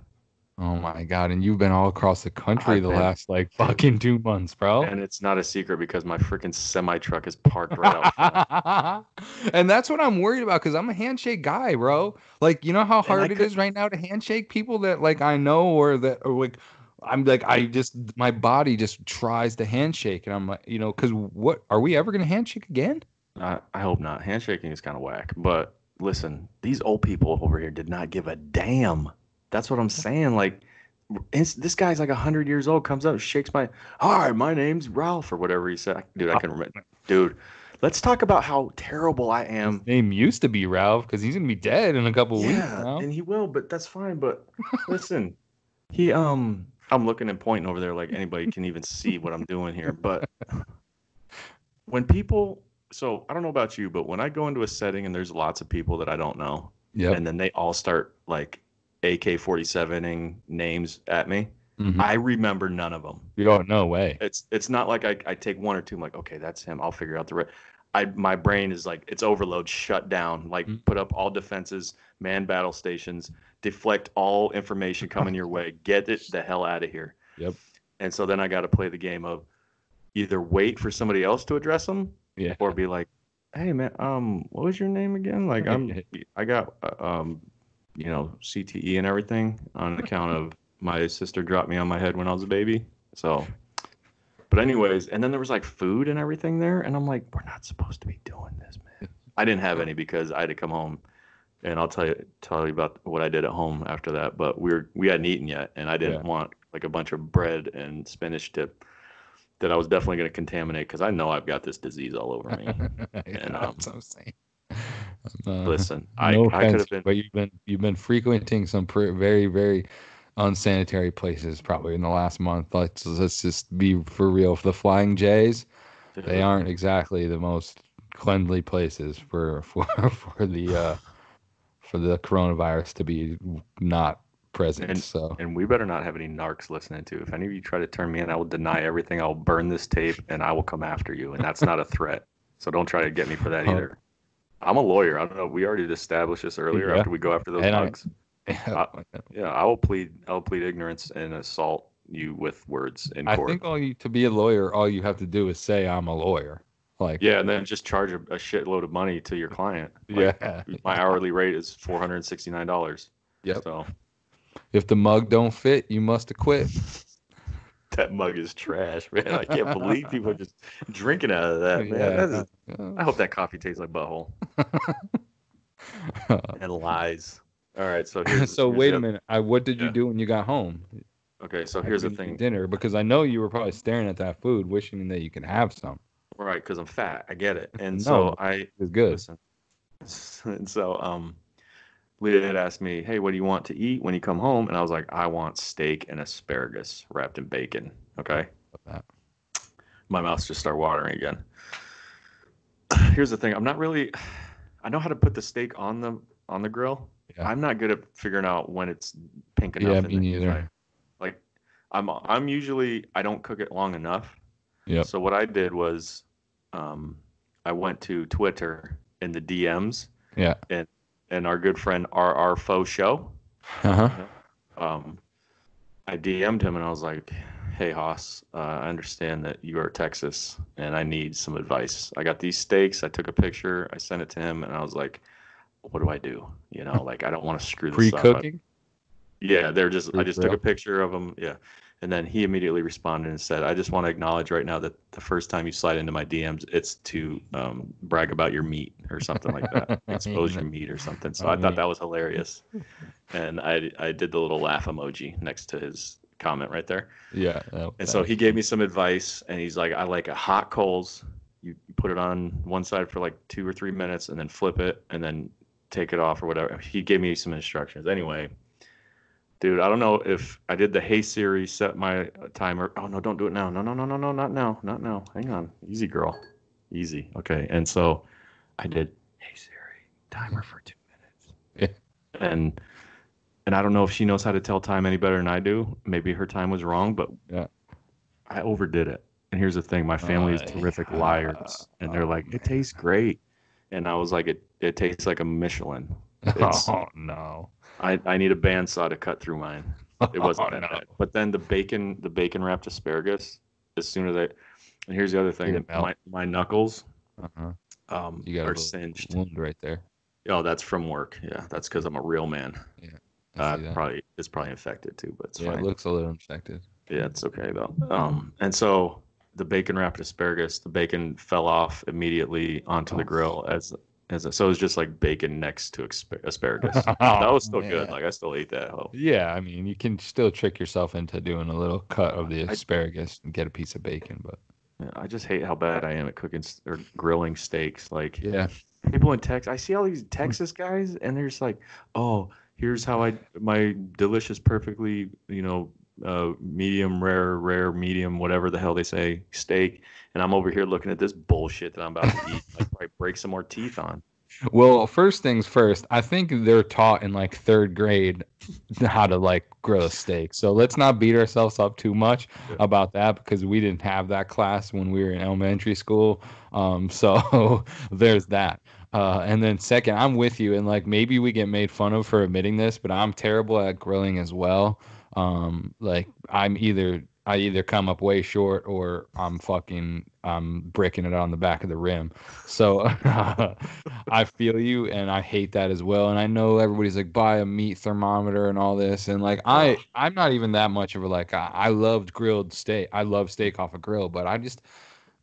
Oh my god! And you've been all across the country I've the been- last like fucking two months, bro. And it's not a secret because my freaking semi truck is parked right out front. and that's what I'm worried about because I'm a handshake guy, bro. Like, you know how hard it could- is right now to handshake people that like I know or that or like I'm like I just my body just tries to handshake and I'm like, you know, because what are we ever gonna handshake again? I, I hope not. Handshaking is kind of whack. But listen, these old people over here did not give a damn. That's what I'm saying. Like, this guy's like 100 years old, comes up, shakes my, hi, my name's Ralph, or whatever he said. Dude, I can remember. Dude, let's talk about how terrible I am. His name used to be Ralph because he's gonna be dead in a couple weeks Yeah, and he will, but that's fine. But listen, he, um, I'm looking and pointing over there like anybody can even see what I'm doing here. But when people, so I don't know about you, but when I go into a setting and there's lots of people that I don't know, yeah, and then they all start like AK 47ing names at me, Mhm. I remember none of them. Oh no way. It's it's not like I, I take one or two. I'm like, okay, that's him. I'll figure out the right. I my brain is like it's overload, shut down. Like Mhm. put up all defenses, man battle stations, deflect all information coming your way. Get it the hell out of here. Yep. And so then I got to play the game of either wait for somebody else to address them, Yeah. or be like, hey man, um, what was your name again? Like I'm I got uh, um, you know, CTE and everything on account of my sister dropped me on my head when I was a baby. So, but anyways, and then there was like food and everything there, and I'm like, we're not supposed to be doing this, man. I didn't have any because I had to come home, and I'll tell you tell you about what I did at home after that. But we were we hadn't eaten yet, and I didn't Yeah. want like a bunch of bread and spinach dip that I was definitely going to contaminate because I know I've got this disease all over me. yeah, And, um, that's what I'm saying. Uh, Listen, I, no I could have been but you've been you've been frequenting some pre- very very unsanitary places probably in the last month. Let's let's just be for real. For the Flying J's, they aren't exactly the most cleanly places for for for the uh, for the coronavirus to be not present. And- so And we better not have any narcs listening to. If any of you try to turn me in, I will deny everything. I'll burn this tape and I will come after you. And that's not a threat. So don't try to get me for that Oh. either. I'm a lawyer. I don't know. We already established this earlier Yeah. after we go after those And I- bugs. yeah, I will plead. I will plead ignorance and assault you with words in I court. I think all you to be a lawyer, all you have to do is say I'm a lawyer. Like yeah, and then just charge a, a shitload of money to your client. Like, yeah. My hourly rate is four hundred and sixty nine dollars. Yeah. So If the mug don't fit, you must have quit. that mug is trash, man. I can't believe people are just drinking out of that, man. That is- I hope that coffee tastes like butthole and lies. All right, so here's, so here's wait a minute. I what did you do when you got home? Okay, so here's the when you ate thing, Dinner because I know you were probably staring at that food, wishing that you could have some. right? Because I'm fat, I get it, and No. so I It's good. listen. And so um, Leah had asked me, "Hey, what do you want to eat when you come home?" And I was like, "I want steak and asparagus wrapped in bacon." Okay. that. my mouth just started watering again. Here's the thing: I'm not really. I know how to put the steak on the on the grill. Yeah. I'm not good at figuring out when it's pink enough. Yeah, me the- neither. Like, I'm I'm usually I don't cook it long enough. Yep. So what I did was, um, I went to Twitter in the DMs Yeah. and our good friend RR Faux Show. Uh-huh. um, I DM'd him and I was like, "Hey Haas, uh, I understand that you are Texas and I need some advice. I got these steaks. I took a picture. I sent it to him and I was like, what do I do? You know, like I don't want to screw this up. Pre-cooking. Yeah, they're just. I just took a picture of them. Yeah, and then he immediately responded and said, "I just want to acknowledge right now that the first time you slide into my DMs, it's to um, brag about your meat or something like that, expose your meat or something." So I I, thought that was hilarious, and I I did the little laugh emoji next to his comment right there. Yeah. that- And so he gave me some advice, and he's like, "I like a hot coals. You you put it on one side for like two or three minutes, and then flip it, and then take it off or whatever." He gave me some instructions. Anyway, dude, I don't know if I did the Hey Siri set my timer. Oh no, don't do it now. No, no, no, no, no, not now, not now. Hang on, easy girl, easy. Okay, and so I did Hey Siri, timer for two minutes. Yeah. And and I don't know if she knows how to tell time any better than I do. Maybe her time was wrong, but Yeah. I overdid it. And here's the thing: my family is Uh, terrific liars, and they're oh, like, "It tastes great," and I was like, "It it tastes like a Michelin." It's- Oh no. I, I need a bandsaw to cut through mine. It wasn't Oh, that no. bad. But then the bacon, the bacon wrapped asparagus. As soon as I, and here's the other thing: Made it melt. my my knuckles Uh-huh. um, You got a are little singed. wound right there. Oh, that's from work. Yeah, that's because I'm a real man. I Uh, probably it's probably infected too, but it's yeah, fine. it looks a little infected. Yeah, it's okay though. Um, and so the bacon wrapped asparagus, the bacon fell off immediately onto the Oh. grill as as a, so it was just like bacon next to asp- asparagus. Oh, that was still good. Like I still ate that. Oh, Yeah, I mean, you can still trick yourself into doing a little cut of the I- asparagus and get a piece of bacon, but yeah, I just hate how bad I am at cooking or grilling steaks. Like yeah, people in Texas, I see all these Texas guys, and they're just like, "Oh, here's how I my delicious, perfectly, you know, uh, medium rare, rare, medium, whatever the hell they say, steak." And I'm over here looking at this bullshit that I'm about to eat. Like, probably break some more teeth on. Well, first things first, I think they're taught in like third grade how to like grill a steak. So let's not beat ourselves up too much Yeah. about that because we didn't have that class when we were in elementary school. Um, so there's that. Uh, and then second, I'm with you, and like maybe we get made fun of for admitting this, but I'm terrible at grilling as well. Um, like I'm either I either come up way short or I'm fucking I'm bricking it on the back of the rim. So I feel you and I hate that as well. And I know everybody's like buy a meat thermometer and all this. And like I I'm not even that much of a like I, I loved grilled steak. I love steak off a grill, but I just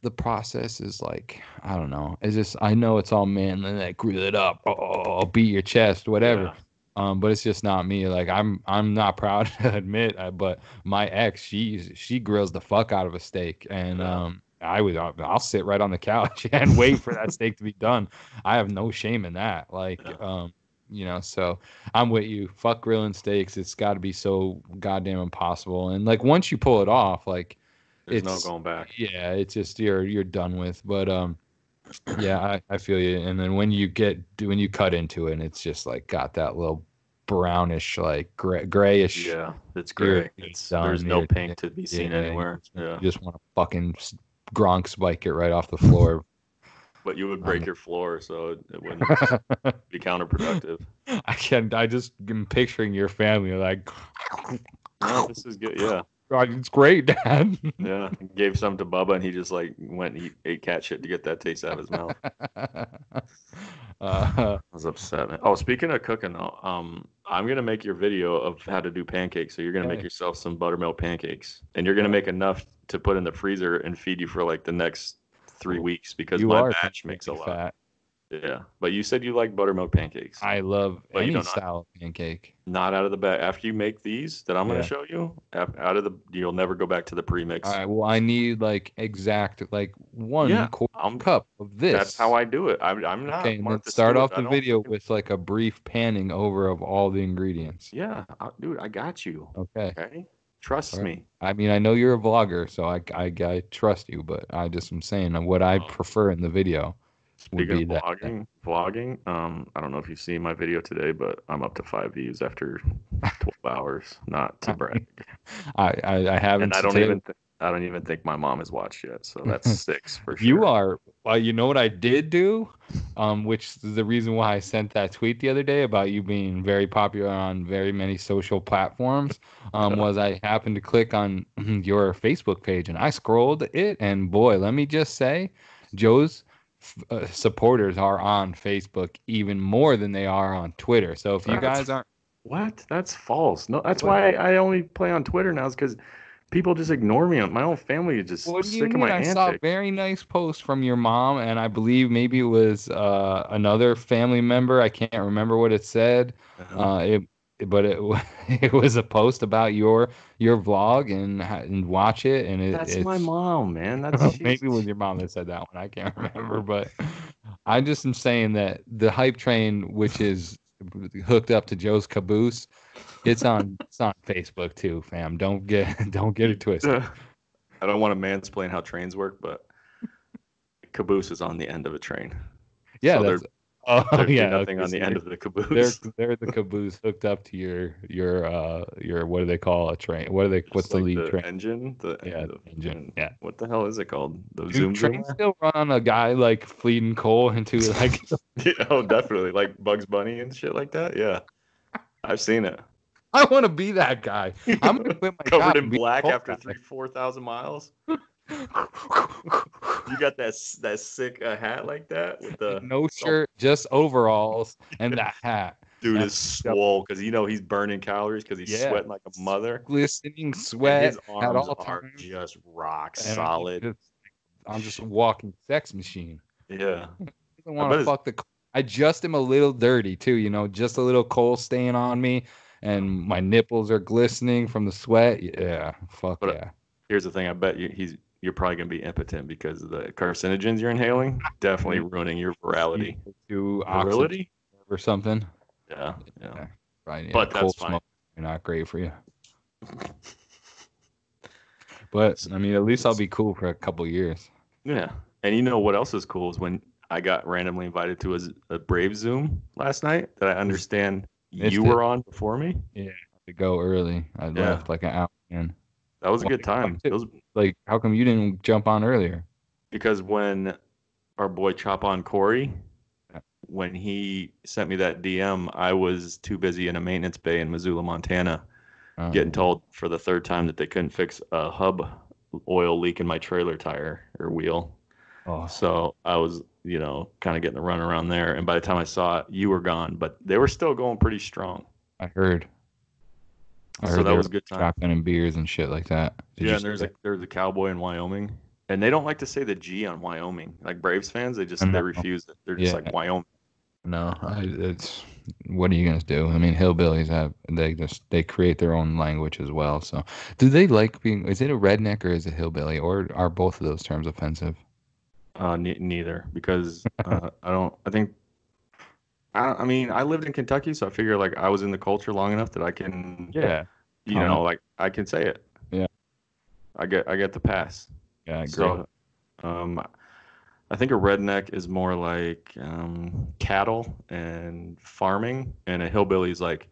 the process is like I don't know. It's just I know it's all manly, like grill it up, oh, beat your chest, whatever. Yeah. Um, but it's just not me. Like I'm, I'm not proud to admit, uh, but my ex, she, she grills the fuck out of a steak, and um, I would, I'll, I'll sit right on the couch and wait for that steak to be done. I have no shame in that. Like, um, you know, so I'm with you. Fuck grilling steaks. It's got to be so goddamn impossible. And like once you pull it off, like, There's no It's- going back. yeah, it's just you're you're done with. But um, yeah, I, I feel you. And then when you get when you cut into it, and it's just like got that little brownish, like gray, grayish. Yeah, it's you're It's, there's no pink to be seen yeah, anywhere. You just want to fucking Gronk spike it right off the floor. but you would break Um, your floor, so it, it wouldn't be counterproductive. I can't. I just am picturing your family like, No, this is good. Yeah, it's great, Dad. yeah. Gave some to Bubba, and he just like went and he ate cat shit to get that taste out of his mouth. uh, I was upset. Man. Oh, speaking of cooking, though, um, I'm gonna make your video of how to do pancakes. So you're gonna make yourself some buttermilk pancakes, and you're gonna make enough to put in the freezer and feed you for like the next three weeks because you my batch makes a lot. fat. Yeah, but you said you like buttermilk pancakes. I love But you any style of pancake. Not out of the bag. After you make these that I'm Yeah. gonna show you, out of the you'll never go back to the premix. All right. Well, I need like exact like one Yeah, cup of this. That's how I do it. I'm, I'm not. Okay, Martha start off I the video with like a brief panning over of all the ingredients. Yeah, I, dude, I got you. Okay. Okay, trust right. me. I mean, I know you're a vlogger, so I, I, I trust you, but I just am saying what I Oh. prefer in the video Speaking be of that. vlogging, vlogging. Um, I don't know if you've seen my video today, but I'm up to five views after 12 hours. Not to brag, I, I, I haven't. and I don't today- even. Th- I don't even think my mom has watched yet. So that's six for sure. You are. Well, you know what I did do, um, which is the reason why I sent that tweet the other day about you being very popular on very many social platforms. Um, was I happened to click on your Facebook page and I scrolled it, and boy, let me just say, Joe's uh, supporters are on Facebook even more than they are on Twitter. So if you guys aren't, What? That's false. No, that's What? why I, I only play on Twitter now. Is because people just ignore me. My own family is just what do you sick of mean? my I saw a very nice post from your mom, and I believe maybe it was uh, another family member. I can't remember what it said. Uh-huh. Uh, it, but it it was a post about your your vlog and and watch it and it, that's it's, my mom, man. That's Well, maybe it was your mom that said that one. I can't remember, but I just am saying that the hype train, which is hooked up to Joe's caboose, it's on it's on Facebook too, fam. Don't get don't get it twisted. I don't want to mansplain how trains work, but caboose is on the end of a train. Yeah, So that's Oh yeah, nothing on the end of the caboose. They're they're the caboose hooked up to your your uh your what do they call a train? What do they? What's Just the lead the train? engine? The, Yeah, the engine. Yeah. What the hell is it called? The Do zoom trains zoomer? still run on a guy like fleeting coal into like Yeah, oh, definitely. Like Bugs Bunny and shit like that. Yeah, I've seen it. I want to be that guy. I'm gonna quit my Covered in and be a black after guy. three, four thousand miles. You got that that sick uh, hat like that with the no shirt, just overalls and that hat. dude Yeah. is swole because you know he's burning calories because he's Yeah. sweating like a mother. Glistening And sweat his at arms all are times. just rock and I'm solid. just- I'm just a walking sex machine. Yeah, I want to fuck the. I just am a little dirty too, you know, just a little coal stain on me, and my nipples are glistening from the sweat. Yeah, fuck But, uh, yeah. here's the thing. I bet you he's you're probably gonna be impotent because of the carcinogens you're inhaling. Definitely mm-hmm. ruining your virality. Virility? or something. Yeah, yeah. Right, yeah, But that's fine. smoke you're not great for you. But I mean, at least I'll be cool for a couple years. Yeah. And you know what else is cool is when I got randomly invited to a, a Brave Zoom last night that I understand Missed you it. were on before me. Yeah, to go early, I Yeah. left like an hour in. That was a good time. It was Like, how come you didn't jump on earlier? because when our boy Chop on Corey, when he sent me that DM, I was too busy in a maintenance bay in Missoula, Montana, Um, getting told for the third time that they couldn't fix a hub oil leak in my trailer tire or wheel. oh, So I was, you know, kind of getting the run around there. And by the time I saw it, you were gone, but they were still going pretty strong. I heard. I so that was a good time. and beers and shit like that. Did yeah, and there's a there's a cowboy in Wyoming, and they don't like to say the G on Wyoming. Like Braves fans, they just they refuse it. They're just Yeah. like Wyoming. No, I, it's what are you gonna do? I mean, hillbillies have they just they create their own language as well. So, do they like being? Is it a redneck or is it hillbilly, or are both of those terms offensive? Uh, ne- neither, because uh, I don't. I think. I, I mean, I lived in Kentucky, so I figure like I was in the culture long enough that I can, Yeah, you Comment. know, like I can say it. Yeah. I get I get the pass. yeah, I agree. So, um, I think a redneck is more like um, cattle and farming, and a hillbilly is like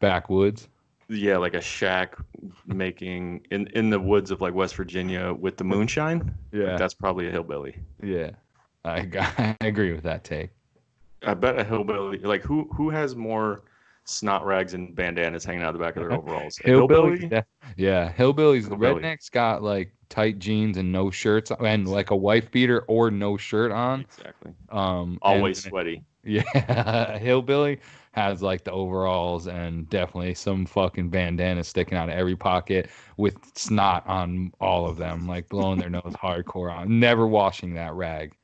Backwoods. yeah, like a shack making in in the woods of like West Virginia with the moonshine. Like, Yeah, that's probably a hillbilly. yeah. I, I agree with that take. I bet a hillbilly like who who has more snot rags and bandanas hanging out the back of their overalls? A Hillbillies, yeah, yeah, hillbillies. Hillbilly. rednecks got like tight jeans and no shirts and like a wife beater or no shirt on. Exactly. Um, Always and- sweaty. yeah, hillbilly has like the overalls and definitely some fucking bandana sticking out of every pocket with snot on all of them, like blowing their nose hardcore on. Never washing that rag.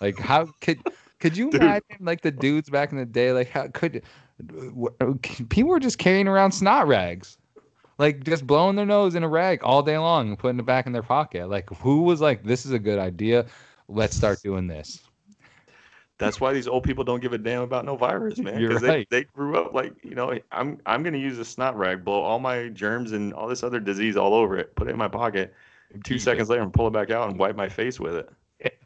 Like how could could you Dude. imagine like the dudes back in the day? Like how could people were just carrying around snot rags? Like just blowing their nose in a rag all day long and putting it back in their pocket. Like who was like, this is a good idea. Let's start doing this. That's why these old people don't give a damn about no virus, man. Because right. they, they grew up like, you know, I'm I'm gonna use a snot rag, blow all my germs and all this other disease all over it, put it in my pocket. Two seconds later, and pull it back out and wipe my face with it. it.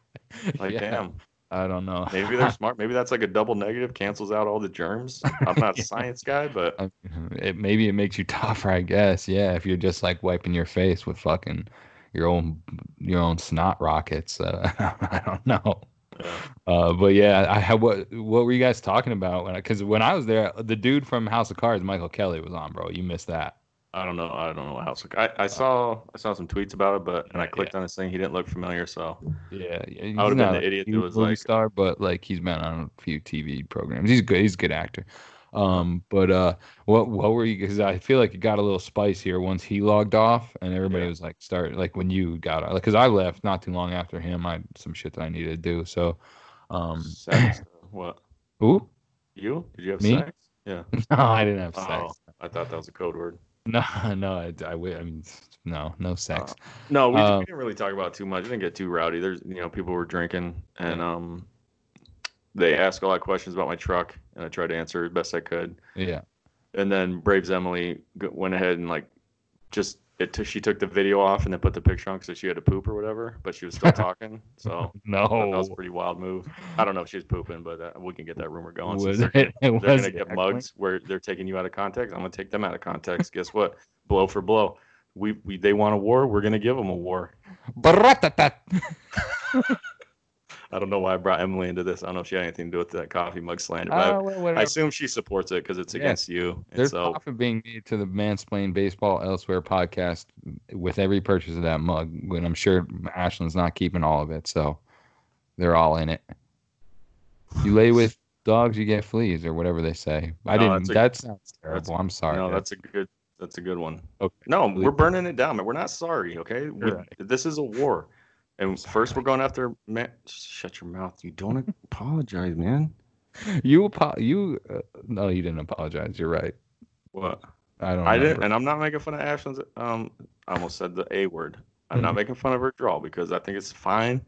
Like, Yeah, damn. I don't know. Maybe they're smart. Maybe that's like a double negative, cancels out all the germs. I'm not a science guy, but it maybe it makes you tougher, I guess. Yeah, if you're just like wiping your face with fucking your own your own snot rockets. Uh, I don't know. yeah. Uh, but yeah, I had what what were you guys talking about? When because when I was there, the dude from House of Cards, Michael Kelly, was on, bro. You missed that. I don't know. I don't know what how. I, I saw I saw some tweets about it, but and I Yeah. clicked on this thing. He didn't look familiar, so Yeah, yeah. I would've been not the idiot that was movie like- star, but like he's been on a few TV programs. He's good. He's a good actor. Um, but uh, what what were you? Because I feel like it got a little spice here once he logged off, and everybody Yeah. was like, start like when you got out. Because I left not too long after him. I had some shit that I needed to do. So, um, sex. what? who? You? Did you have Me? sex? Yeah. No, I didn't have sex. Oh, I thought that was a code word. No, no, I, I, I mean, no, no sex. No, we, Um, we didn't really talk about it too much. It didn't get too rowdy. There's, you know, people were drinking, and um, they asked a lot of questions about my truck, and I tried to answer as best I could. yeah, And then Braves Emily went ahead and like just it took she took the video off and then put the picture on because she had to poop or whatever, but she was still talking. So No, that was a pretty wild move. I don't know if she's pooping, but uh, we can get that rumor going. was they're, it? they're was gonna it get mugs where they're taking you out of context. I'm gonna take them out of context. Guess what? Blow for blow. We, we they want a war. We're gonna give them a war. Bratata. I don't know why I brought Emily into this. I don't know if she had anything to do with that coffee mug slander. But Ah, I- well, I, assume she supports it because it's Yeah. against you. And There's so profit being made to the Mansplain Baseball Elsewhere podcast with every purchase of that mug. But I'm sure Ashlyn's not keeping all of it, so they're all in it. You lay with dogs, you get fleas, or whatever they say. I No, didn't. that's a- that sounds that's- terrible. I'm sorry. no, that's a good that's a good one. Okay. No, we're burning it down, man. We're not sorry, okay? We- right. This is a war. And first we're going after man shut your mouth. You don't apologize, man. you. apo- You. Uh, no, you didn't apologize. You're right. What? I don't. I didn't and I'm not making fun of Ashlyn's um I almost said the A word. I'm not Mhm. making fun of her draw because I think it's fine.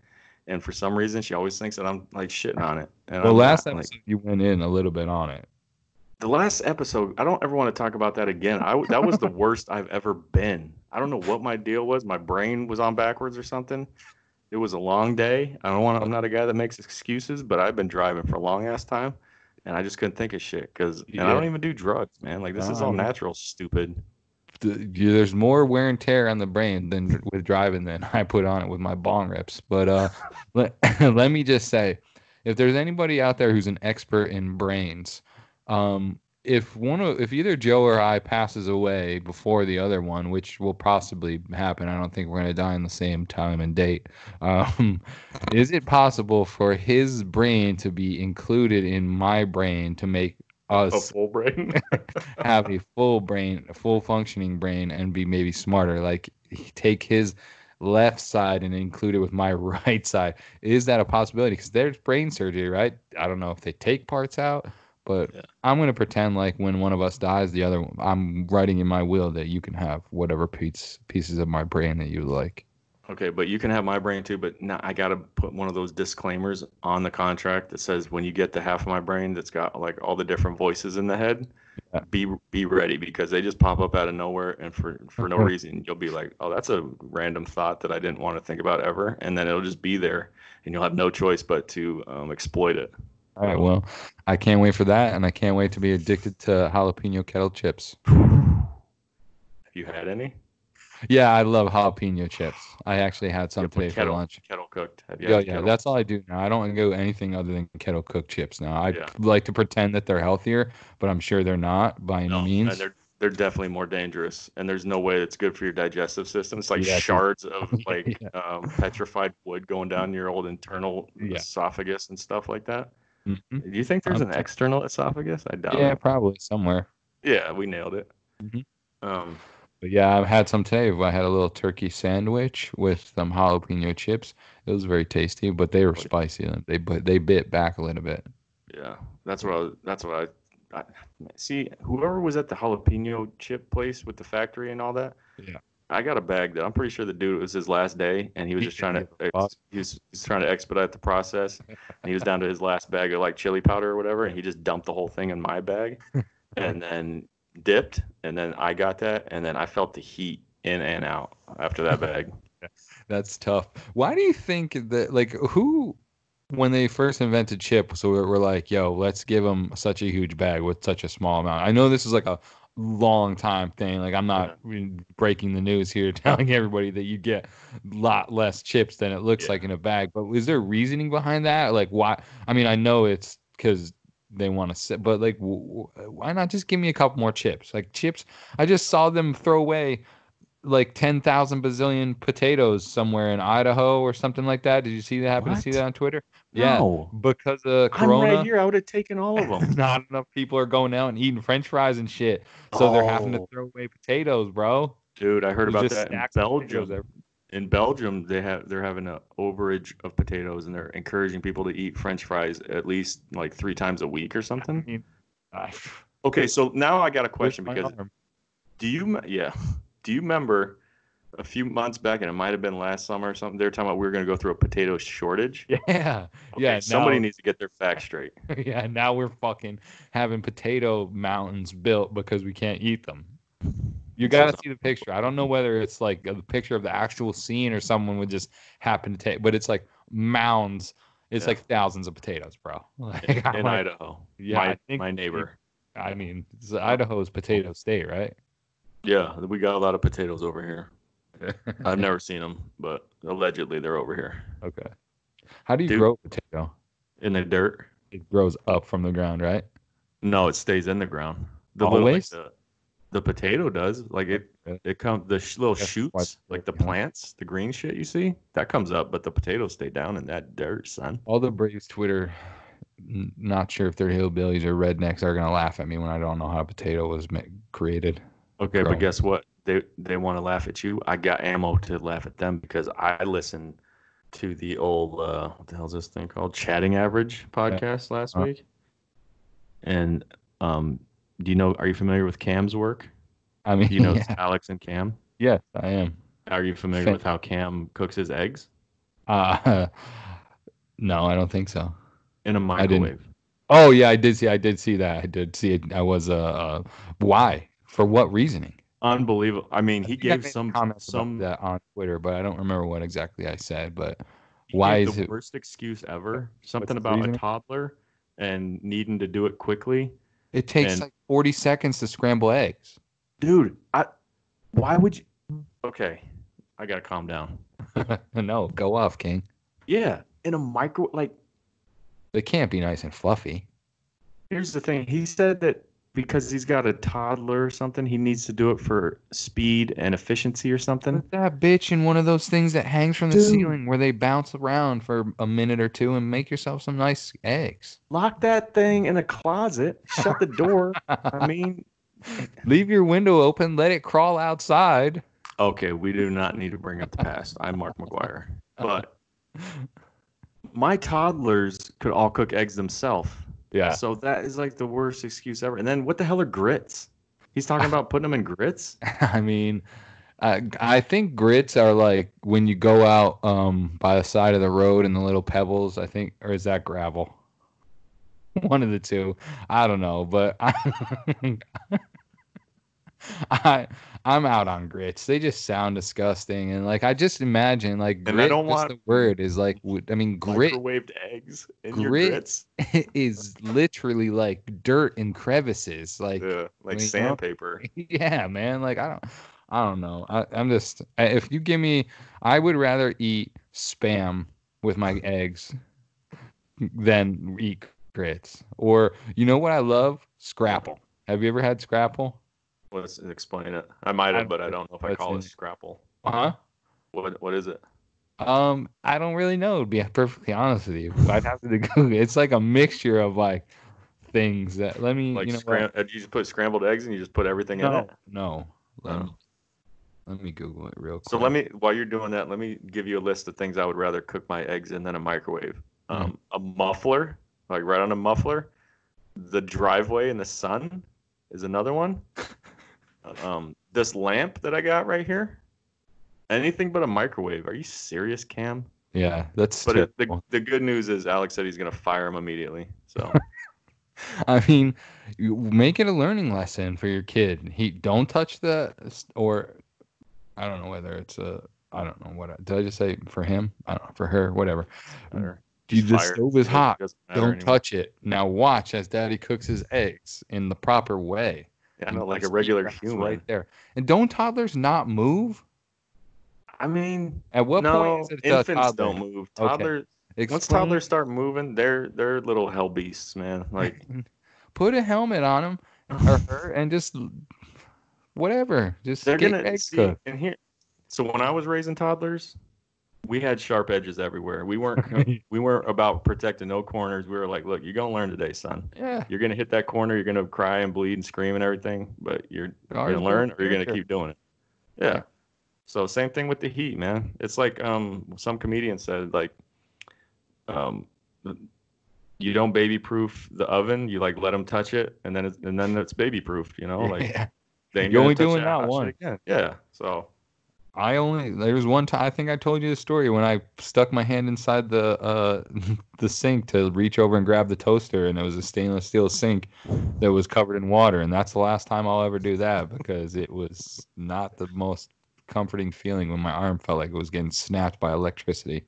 And for some reason she always thinks that I'm like shitting on it. And Well, I'm last not, like- episode you went in a little bit on it. the last episode, I don't ever want to talk about that again. I that was the worst I've ever been. I don't know what my deal was. My brain was on backwards or something. It was a long day. I don't want. I'm not a guy that makes excuses, but I've been driving for a long ass time, and I just couldn't think of shit. Cause and I don't even do drugs, man. Like this is all I mean- natural, stupid. the- you- there's more wear and tear on the brain than with driving than I put on it with my bong rips. But uh, let, let me just say, if there's anybody out there who's an expert in brains, um, if one of if either Joe or I passes away before the other one, which will possibly happen, I don't think we're gonna die in the same time and date. Um, is it possible for his brain to be included in my brain to make us A full brain. have a full brain, a full functioning brain, and be maybe smarter. Like take his left side and include it with my right side. Is that a possibility? Because there's brain surgery, right? I don't know if they take parts out, but Yeah. I'm gonna pretend like when one of us dies, the other one, I'm writing in my will that you can have whatever piece pieces of my brain that you like. Okay, but you can have my brain too. But now I gotta put one of those disclaimers on the contract that says when you get the half of my brain that's got like all the different voices in the head, Yeah. be be ready because they just pop up out of nowhere and for for no reason you'll be like, oh, that's a random thought that I didn't want to think about ever, and then it'll just be there, and you'll have no choice but to um, exploit it. All right, well, I can't wait for that, and I can't wait to be addicted to jalapeno kettle chips. Have you had any? Yeah, I love jalapeno chips. I actually had some Yeah, today for lunch. Kettle cooked. Have you Yeah, had yeah, kettle? that's all I do now. I don't go anything other than kettle cooked chips now. I Yeah. like to pretend that they're healthier, but I'm sure they're not by any No, means. and they're they're definitely more dangerous, and there's no way it's good for your digestive system. It's like Yeah, shards of like um, petrified wood going down your old internal esophagus and stuff like that. Mhm. Do you think there's I'm an external esophagus? I doubt Yeah, it. probably somewhere. Yeah, we nailed it. Mhm. Um, But yeah, I've had some today. I had a little turkey sandwich with some jalapeno chips. It was very tasty, but they were spicy. and They but they bit back a little bit. yeah, that's what I was, that's what I, I see. Whoever was at the jalapeno chip place with the factory and all that. Yeah. I got a bag that I'm pretty sure the dude it was his last day, and he was just trying to didn't give a fuck. ex, he was, he was trying to expedite the process, and he was down to his last bag of like chili powder or whatever, and he just dumped the whole thing in my bag, and then dipped, and then I got that, and then I felt the heat in and out after that bag. That's tough. Why do you think that like who when they first invented chip so we're, we're like yo let's give them such a huge bag with such a small amount i know this is like a long time thing like i'm not re- breaking the news here telling everybody that you get a lot less chips than it looks Yeah. like in a bag but is there reasoning behind that like why i mean i know it's because they want to sit but like w- w- why not just give me a couple more chips like chips i just saw them throw away like 10,000 bazillion potatoes somewhere in Idaho or something like that. Did you see that? Happen to see that on Twitter? Yeah, No. because of I'm Corona, right here. I would have taken all of them. not enough people are going out and eating French fries and shit. So they're having to Oh. throw away potatoes, bro. Dude, I heard There's about that in stacks of potatoes Belgium. In Belgium, they have they're having an overage of potatoes, and they're encouraging people to eat French fries at least like three times a week or something. I- Okay, so now I got a question because arm. do you yeah do you remember a few months back and it might have been last summer or something they were talking about we were going to go through a potato shortage yeah, Okay, yeah. somebody now, needs to get their facts straight yeah. Now we're fucking having potato mountains built because we can't eat them. You got to see the picture. I don't know whether it's like a picture of the actual scene or someone would just happen to take, but it's like mounds. It's Yeah. like thousands of potatoes, bro. Like, in, in like, Idaho. Yeah, my, I think- my neighbor. I mean, it's Idaho's potato state, right? Yeah, we got a lot of potatoes over here. I've never seen them, but allegedly they're over here okay. How do you Dude. grow a potato? in the dirt. It grows up from the ground, right? No, it stays in the ground. The little, like, the, the potato does. Like it, it comes the sh- little That's shoots, like the plants, the green shit you see, that comes up, but the potatoes stay down in that dirt, son. All the Braves Twitter, n- not sure if they're hillbillies or rednecks, are gonna laugh at me when I don't know how a potato was created. Okay, but guess what? They they want to laugh at you. I got ammo to laugh at them because I listened to the old uh, what the hell's this thing called? Chatting Average podcast last Uh. week. And um, do you know? Are you familiar with Cam's work? I mean, Do you know yeah, Alex and Cam? yes, I am. Are you familiar Fa- with how Cam cooks his eggs Uh, no, I don't think so. in a microwave? Oh yeah, I did see. I did see that. I did see it. I was uh, uh why? For what reasoning? Unbelievable. I mean, I he gave some comments some that on Twitter, but I don't remember what exactly I said. But why is the it- worst excuse ever? Something about reasoning? a toddler and needing to do it quickly. it takes And- like forty seconds to scramble eggs. dude i why would you okay i gotta calm down no, go off, King. yeah in a micro like It can't be nice and fluffy. here's the thing he said that because he's got a toddler or something he needs to do it for speed and efficiency or something? Put that bitch in one of those things that hangs from the Dude. ceiling where they bounce around for a minute or two and make yourself some nice eggs. lock that thing in a closet. Shut the door. I mean Leave your window open, let it crawl outside. okay we do not need to bring up the past. I'm Mark McGwire. But my toddlers could all cook eggs themselves Yeah. So that is like the worst excuse ever. And then what the hell are grits? He's talking about putting them in grits. I mean, I, I think grits are like when you go out um, by the side of the road and the little pebbles. I think, or is that gravel? One of the two. I don't know, but I, I I'm out on grits. They just sound disgusting, and like I just imagine like And I don't want the word is like I mean grit Microwaved eggs in Grit. your grits. is literally like dirt in crevices. Like Yeah, like you know? sandpaper. yeah, man. Like I don't, I don't know. I, I'm just if you give me, I would rather eat spam with my eggs than eat grits. Or you know what I love? Scrapple. Have you ever had scrapple? Let's explain it. I might have, but I don't know if I call it scrapple. Huh? What what is it? Um, I don't really know. To be perfectly honest with you, I'd have to Google. it. It's like a mixture of like things that. Let me. Like you know scram- uh, you just put scrambled eggs and you just put everything what? in No, it. no. Let, Oh. me, let me Google it real quick. So let me while you're doing that, let me give you a list of things I would rather cook my eggs in than a microwave. Mm-hmm. Um, A muffler, like right on a muffler. The driveway in the sun is another one. um, this lamp that I got right here. Anything but a microwave. Are you serious, Cam? Yeah, that's. But it, the, the good news is Alex said he's gonna fire him immediately. So I mean, make it a learning lesson for your kid. He don't touch the or I don't know whether it's a I don't know what I, did I just say for him? I don't know for her, whatever. he's the stove is hot. Don't anymore. touch it. Now watch as Daddy cooks his eggs in the proper way. Yeah, I know, like a regular human. right there. And don't toddlers not move? I mean, At what no, point is it infants don't move. Toddlers. Okay. Once toddlers start moving, they're they're little hell beasts, man. Like put a helmet on them or her and just whatever. Just they're get gonna eggs see cooked. and here. So when I was raising toddlers, we had sharp edges everywhere. We weren't we weren't about protecting no corners. We were like, look, you're gonna learn today, son. Yeah. You're gonna hit that corner. You're gonna cry and bleed and scream and everything, but you're Ours gonna learn or you're gonna keep doing it. Yeah. So same thing with the heat, man. It's like um some comedian said like um you don't baby proof the oven, you like let them touch it and then it's and then it's baby proof, you know? Like Yeah. they ain't You're only doing that hot one. again. Yeah. So I only there was one time I think I told you the story when I stuck my hand inside the uh the sink to reach over and grab the toaster and it was a stainless steel sink that was covered in water and that's the last time I'll ever do that because it was not the most comforting feeling when my arm felt like it was getting snapped by electricity.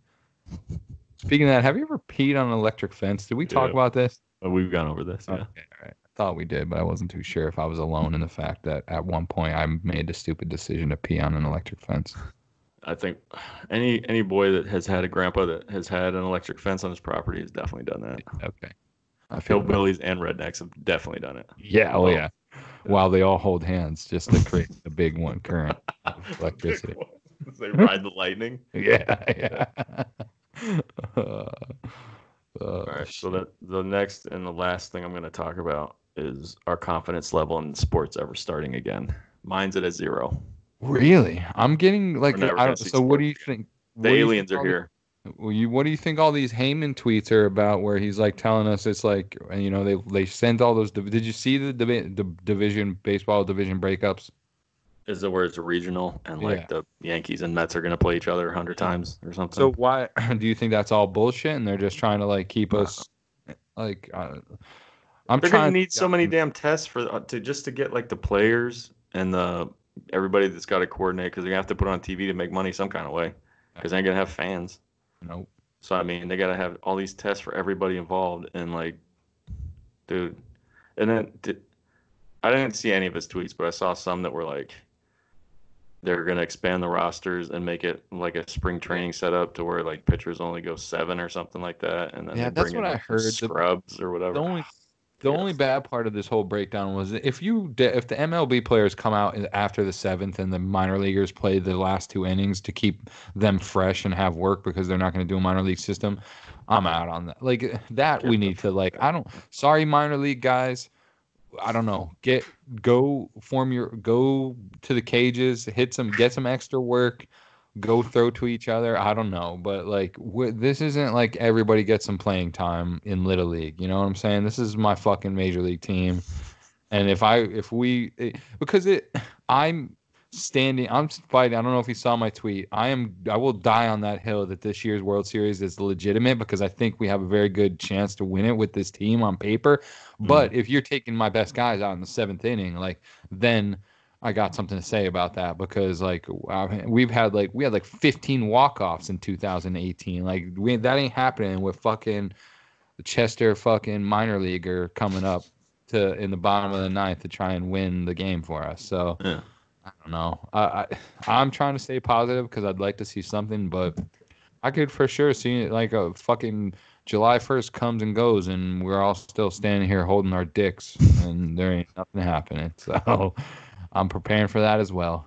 Speaking of that, have you ever peed on an electric fence? Did we talk Yeah. about this? Oh, We've gone over this. Yeah. Okay, all right. Thought we did, but I wasn't too sure if I was alone in the fact that at one point I made the stupid decision to pee on an electric fence. I think any any boy that has had a grandpa that has had an electric fence on his property has definitely done that. Okay. I feel Hillbillies and rednecks have definitely done it. Yeah, oh Well, yeah. While they all hold hands just to create a big one current of electricity. they ride the lightning. Yeah, yeah. Uh, uh, All right. So that the next and the last thing I'm going to talk about is our confidence level in sports ever starting again. Mine's at a zero. really, I'm getting like. I don't, so, what do you think? The think aliens are the- here. Well, you, what do you think all these Heyman tweets are about? Where he's like telling us it's like, and you know, they they sent all those. Did you see the, divi- the division baseball division breakups? Is it where it's regional and like Yeah. the Yankees and Mets are going to play each other a hundred times or something? So why do you think that's all bullshit? And they're just trying to like keep us like. Uh, I'm they're trying going to to need so many damn tests for uh, to just to get like the players and the everybody that's got to coordinate because they're gonna have to put on TV to make money some kind of way because they ain't gonna have fans. Know, So I mean, they gotta have all these tests for everybody involved, and like, dude, and then did, I didn't see any of his tweets, but I saw some that were like, they're gonna expand the rosters and make it like a spring training setup to where like pitchers only go seven or something like that, and then Yeah, they that's what I heard. The- Scrubs or whatever. the only the only bad part of this whole breakdown was if you if the MLB players come out after the seventh and the minor leaguers play the last two innings to keep them fresh and have work because they're not going to do a minor league system, I'm out on that. Like that we need to like. I don't. Sorry, minor league guys. I don't know. Get go form your go to the cages, hit some, get some extra work, go throw to each other. I don't know, but like w- this isn't like everybody gets some playing time in little league. You know what I'm saying? This is my fucking major league team, and if I if we it, because it I'm standing I'm fighting I don't know if you saw my tweet I am I will die on that hill that this year's World Series is legitimate because I think we have a very good chance to win it with this team on paper mm-hmm. but if you're taking my best guys out in the seventh inning, like then I got something to say about that because like we've had like we had like 15 walk offs in 2018. Like we that ain't happening with fucking the Chester fucking minor leaguer coming up to in the bottom of the ninth to try and win the game for us. So Yeah. I don't know. I, I I'm trying to stay positive because I'd like to see something, but I could for sure see it like a fucking July 1st comes and goes, and we're all still standing here holding our dicks, and there ain't nothing happening. So I'm preparing for that as well.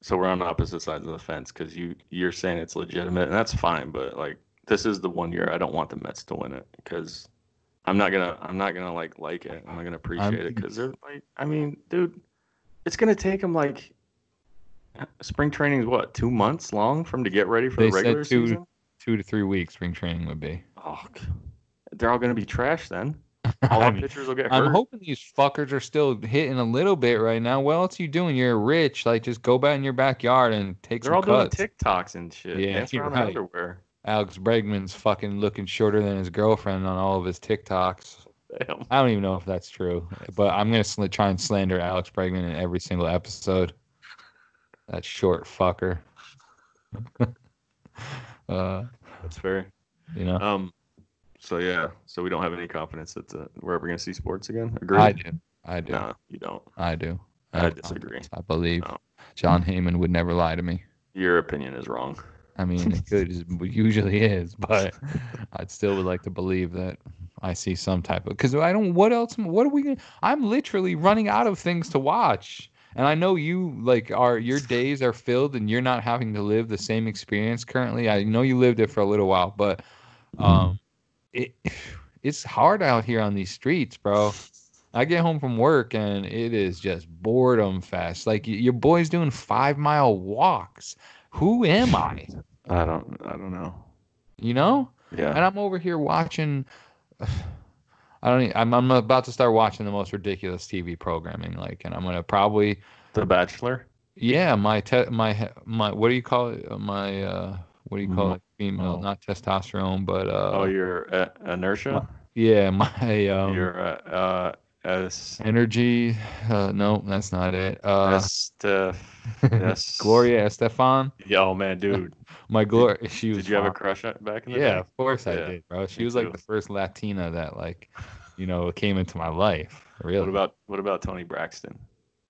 So we're on opposite sides of the fence because you you're saying it's legitimate, and that's fine. But like, this is the one year I don't want the Mets to win it because I'm not gonna I'm not gonna like like it. I'm not gonna appreciate it because they're like, I mean, dude, it's gonna take them like spring training is what two months long for them to get ready for the regular two- season. Two to three weeks spring training would be. Oh, they're all gonna be trash then. All I our mean, pitchers will get I'm hurt. hoping these fuckers are still hitting a little bit right now. What else you doing? You're rich. Like just go back in your backyard and take they're some all cuts. doing TikToks and shit. Yeah, Dance around right. underwear. Alex Bregman's fucking looking shorter than his girlfriend on all of his TikToks. Damn. I don't even know if that's true, but I'm gonna sl- try and slander Alex Bregman in every single episode. That short fucker. uh, That's fair. you know, Um. So yeah. So we don't have any confidence that uh, we're ever gonna see sports again. Agree? I do, I do, No, you don't. I do. I have disagree. I believe No. Jon Heyman would never lie to me. Your opinion is wrong. I mean, it could it usually is, but I'd still would like to believe that I see some type of because I don't. What else? What are we? Gonna, I'm literally running out of things to watch, and I know you like are your days are filled, and you're not having to live the same experience currently. I know you lived it for a little while, but um, it it's hard out here on these streets, bro. I get home from work and it is just boredom fest. Like your boy's doing five mile walks. Who am I? I don't. I don't know. You know? Yeah. And I'm over here watching. I don't. I'm. I'm about to start watching the most ridiculous TV programming. Like, and I'm gonna probably. The Bachelor. Yeah, my te- my my what do you call it? My uh, what do you call it? Female, oh. not testosterone, but uh, oh, your uh, inertia. yeah, my um, your uh, uh, energy. Uh, no, that's not it. Uh, estef- es- Gloria Estefan, Yeah, oh man, dude. my Gloria. She was. Did you have a crush back in the Yeah, day? of course I did, bro. She me was like too. the first Latina that like, you know, came into my life. Really. What about what about Toni Braxton?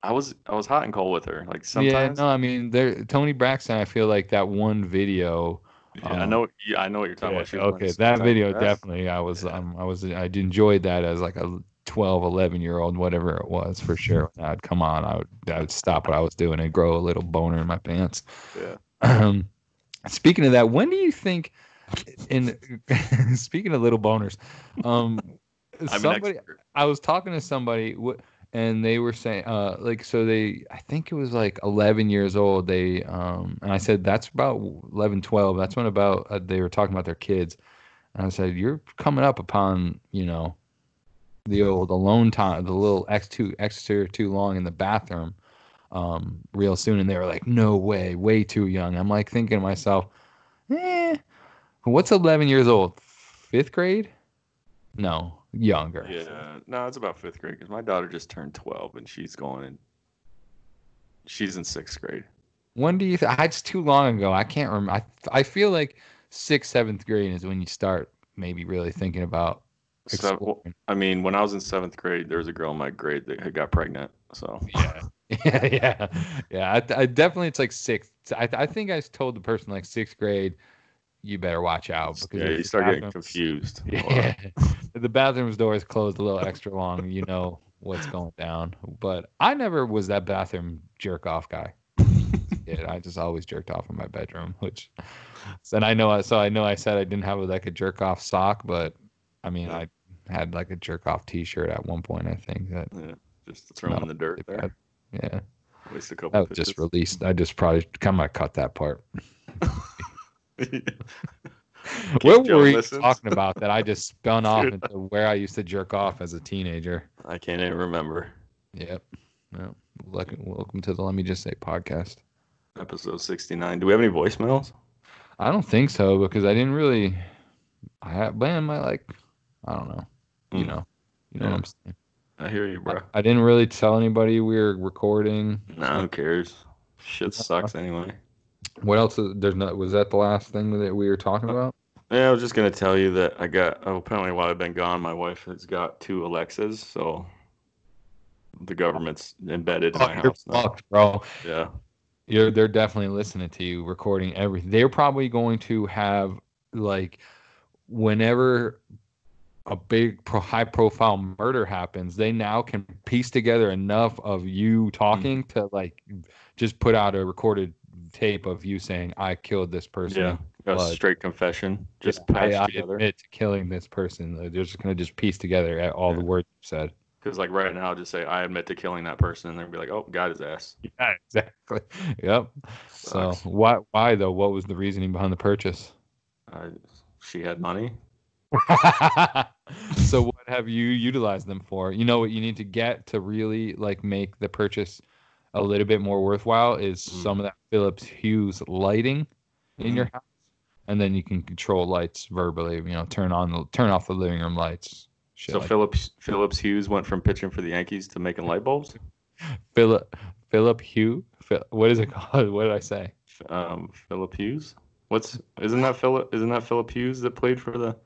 I was I was hot and cold with her. Like sometimes. Yeah, no, I mean, there. Toni Braxton. I feel like that one video. Yeah, I um, know. Yeah, I know what you're talking Yeah, about. She was wearing okay, that video definitely. I was, Yeah. um, I was, I enjoyed that as like a 12, 11 year old, whatever it was, for sure. I'd come on, I would, I would stop what I was doing and grow a little boner in my pants. Yeah. Um, speaking of that, when do you think? In speaking of little boners, um, somebody. I was talking to somebody and they were saying uh like so they I think it was like 11 years old they um and I said that's about 11 12 that's when about uh, they were talking about their kids. And I said you're coming up upon you know the old alone time the little x2 extra too long in the bathroom um real soon and they were like no way way too young. I'm like thinking to myself eh what's 11 years old? Fifth grade no younger Yeah, no, it's about fifth grade because my daughter just turned 12 and she's going in. She's in sixth grade. When do you? Th- it's too long ago. I can't remember. I, I feel like sixth, seventh grade is when you start maybe really thinking about. So, well. I mean, when I was in seventh grade, there was a girl in my grade that had got pregnant. So yeah, yeah, yeah, yeah. I, I definitely it's like sixth. I, I think I told the person like sixth grade, you better watch out because yeah, you start getting confused. Yeah, the bathroom's door is closed a little extra long, you know what's going down. But I never was that bathroom jerk off guy. Yeah, I just always jerked off in my bedroom, which, and I know, I so I know I said I didn't have like a jerk off sock, but I mean Yeah. I had like a jerk off T-shirt at one point. I think that Yeah, just throw them in the dirt there. yeah, Waste a couple. that was just released. I just probably kind of cut that part. what Joe were you listens. talking about that I just spun off into where I used to jerk off as a teenager? I can't even remember. Yep. Well, welcome, to the Let Me Just Say podcast. Episode 69. Do we have any voicemails? I don't think so because I didn't really. I had, man, my like, I don't know. You Mm. know, you know what I'm saying. I hear you, bro. I, I didn't really tell anybody we were recording. Nah, who cares? Shit sucks anyway. What else? Is, there's not. Was that the last thing that we were talking about? Yeah, I was just gonna tell you that I got. Oh, apparently, while I've been gone, my wife has got two Alexas, so the government's embedded in my Oh, you're house now. fucked, bro. Yeah, You're they're definitely listening to you, recording everything. They're probably going to have like whenever a big pro, high profile murder happens, they now can piece together enough of you talking hmm. to like just put out a recorded tape of you saying I killed this person. yeah. A blood. straight confession, just Yeah, patched I, I together. admit to killing this person. They're just gonna just piece together all the words you said. Because like right now, I'll just say I admit to killing that person, and they'll be like, "Oh, got his ass." Yeah, exactly. Yep. So why why though? What was the reasoning behind the purchase? I, she had money. so what have you utilized them for? You know what you need to get to really like make the purchase a little bit more worthwhile is Mm. some of that Philips Hue lighting in Mhm. your house, and then you can control lights verbally. You know, turn on the turn off the living room lights. Shit So like Phillips Phillips Hughes went from pitching for the Yankees to making light bulbs. Philip Philip Hue. Phil, what is it called? What did I say? Um, Philip Hughes. What's isn't that Philip? Isn't that Philip Hughes that played for the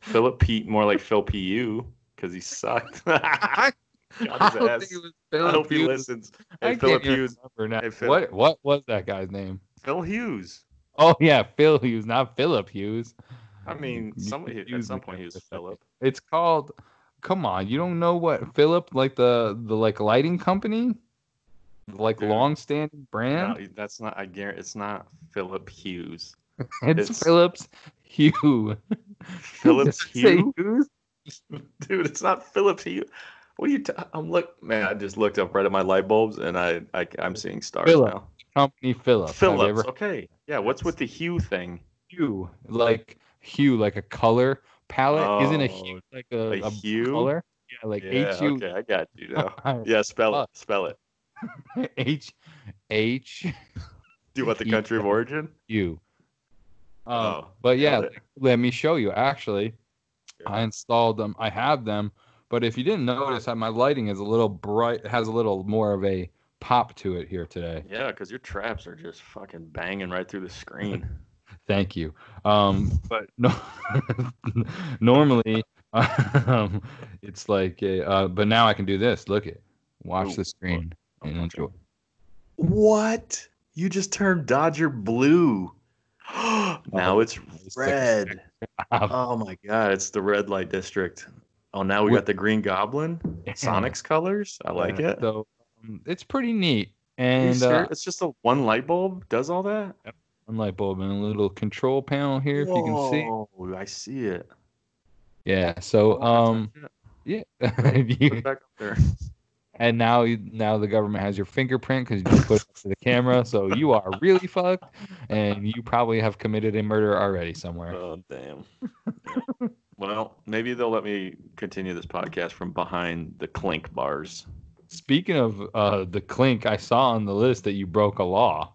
Philip Pete? More like Phil Pu because he sucked. I don't ass. think it was I hope he listens. I Hey, can't Philip Hughes. Hey, Phil. What what was that guy's name? Phil Hughes. Oh yeah, Phil Hughes, not Philip Hughes. I mean, You some at some point he was for a second. Philip. It's called. Come on, you don't know what Philip like the the like lighting company, like Dude. long-standing brand. No, that's not. I guarantee it's not Philip Hughes. it's, it's- Philips Hue. Phillips Did I say Hue? Hughes? Dude, it's not Philip Hughes. What are you? T- I'm look, man. I just looked up right at my light bulbs, and I, I I'm seeing stars Philip. now. Company Phillips. Phillips. ever Okay. Yeah. What's with the hue thing? hue like hue like a color palette? Isn't a Oh, hue like a, a a hue? color? Yeah, like yeah. H U. Okay, I got you now. Yeah. Spell it. Spell it. H H Do you want the country of origin? U. Uh, Oh, but yeah, let me show you. Actually. I installed them. I have them, but if you didn't notice, that my lighting is a little bright. Has a little more of a pop to it here today. Yeah, because your traps are just fucking banging right through the screen. Thank you. Um, but no, normally, um, it's like, a, uh, but now I can do this. Look it, watch Ooh, the screen and enjoy. What? You just turned Dodger blue. now it's It's red. Oh my god, it's the red light district. Oh, now we What- got the green goblin. Sonic's colors. I like it. So um, it's pretty neat. Are you And uh, it's just a one light bulb does all that. one light bulb and a little control panel here, if you can see. Whoa, I see it. Yeah. So Oh, um, yeah. You- back up there. and now you now the government has your fingerprint because you put it to the camera. So you are really fucked, and you probably have committed a murder already somewhere. Oh damn. Well, maybe they'll let me continue this podcast from behind the clink bars. Speaking of uh, the clink, I saw on the list that you broke a law.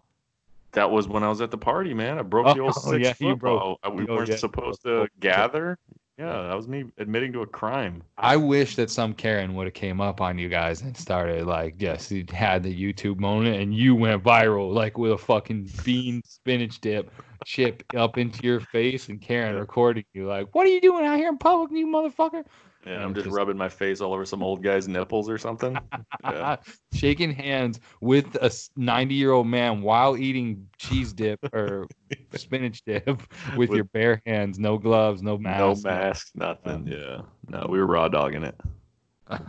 That was when I was at the party, man. I broke the old Oh, six yeah, you football. Uh, We oh, weren't yeah. supposed to gather. Yeah, that was me admitting to a crime. I wish that some Karen would have came up on you guys and started like, yes, you had the YouTube moment and you went viral like with a fucking bean spinach dip chip up into your face and Karen recording you like, what are you doing out here in public, you motherfucker? Yeah, I'm just rubbing my face all over some old guy's nipples or something. Yeah. Shaking hands with a 90 year old man while eating cheese dip or spinach dip with, With- your bare hands, no gloves, no mask, no mask. nothing. Uh, yeah. No, we were raw dogging it.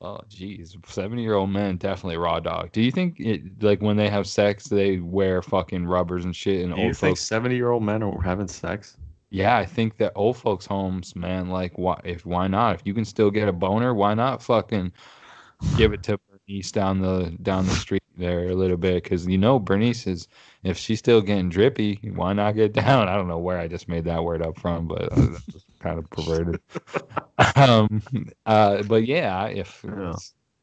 oh, geez. 70 year old men definitely raw dog. Do you think, it, like, when they have sex, they wear fucking rubbers and shit? And Do you old think folks. 70 year old men are having sex? Yeah, I think that old folks' homes, man, like, why, if, why not? If you can still get a boner, why not fucking give it to Bernice down the down the street there a little bit? Because you know, Bernice is, if she's still getting drippy, why not get down? I don't know where I just made that word up from, but that's kind of perverted. um, uh, but yeah, if Yeah.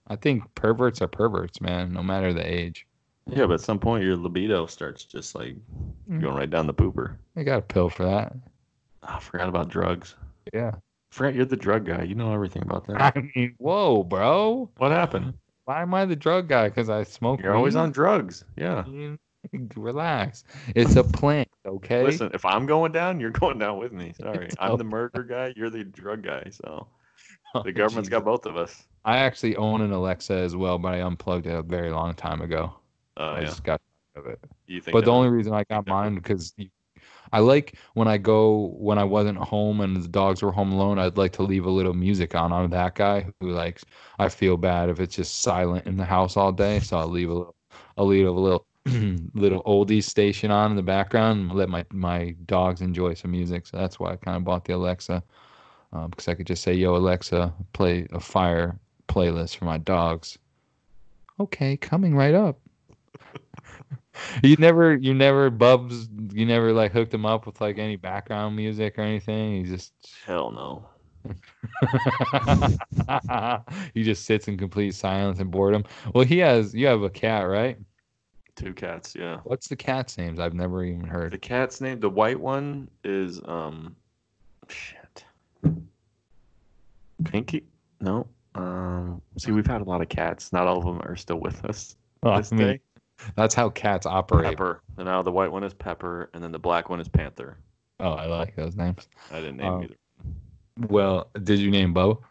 I think perverts are perverts, man, no matter the age. Yeah, but at some point your libido starts just like Mm. going right down the pooper. I got a pill for that. I forgot about drugs. Yeah. Forgot you're the drug guy. You know everything about that. I mean, whoa, bro. What happened? Why am I the drug guy? Because I smoke. You're always on drugs. Yeah. I mean, Relax. It's a plant, okay? Listen, if I'm going down, you're going down with me. Sorry. I'm the murder guy. You're the drug guy. So Oh, the government's got both of us. I actually own an Alexa as well, but I unplugged it a very long time ago. Oh, I yeah. just got of it. You think But the only reason I got mine because you- I like when I go when I wasn't home and the dogs were home alone. I'd like to leave a little music on. I'm that guy who likes. I feel bad if it's just silent in the house all day, so I'll leave a little. I'll leave a little little oldies station on in the background and let my my dogs enjoy some music. So that's why I kind of bought the Alexa um, because I could just say, "Yo, Alexa, play a fire playlist for my dogs." Okay, coming right up. you never, you never bubs, you never like hooked him up with like any background music or anything. He just, Hell no. he just sits in complete silence and boredom. Well, he has. You have a cat, right? Two cats. Yeah. What's the cat's names? I've never even heard. The cat's name, the white one, is um, shit. Pinky? No. Um. See, we've had a lot of cats. Not all of them are still with us. I this mean, day. That's how cats operate. Pepper. And now the white one is Pepper, and then the black one is Panther. Oh, I like those names. I didn't name Um, either. Well, did you name Bo?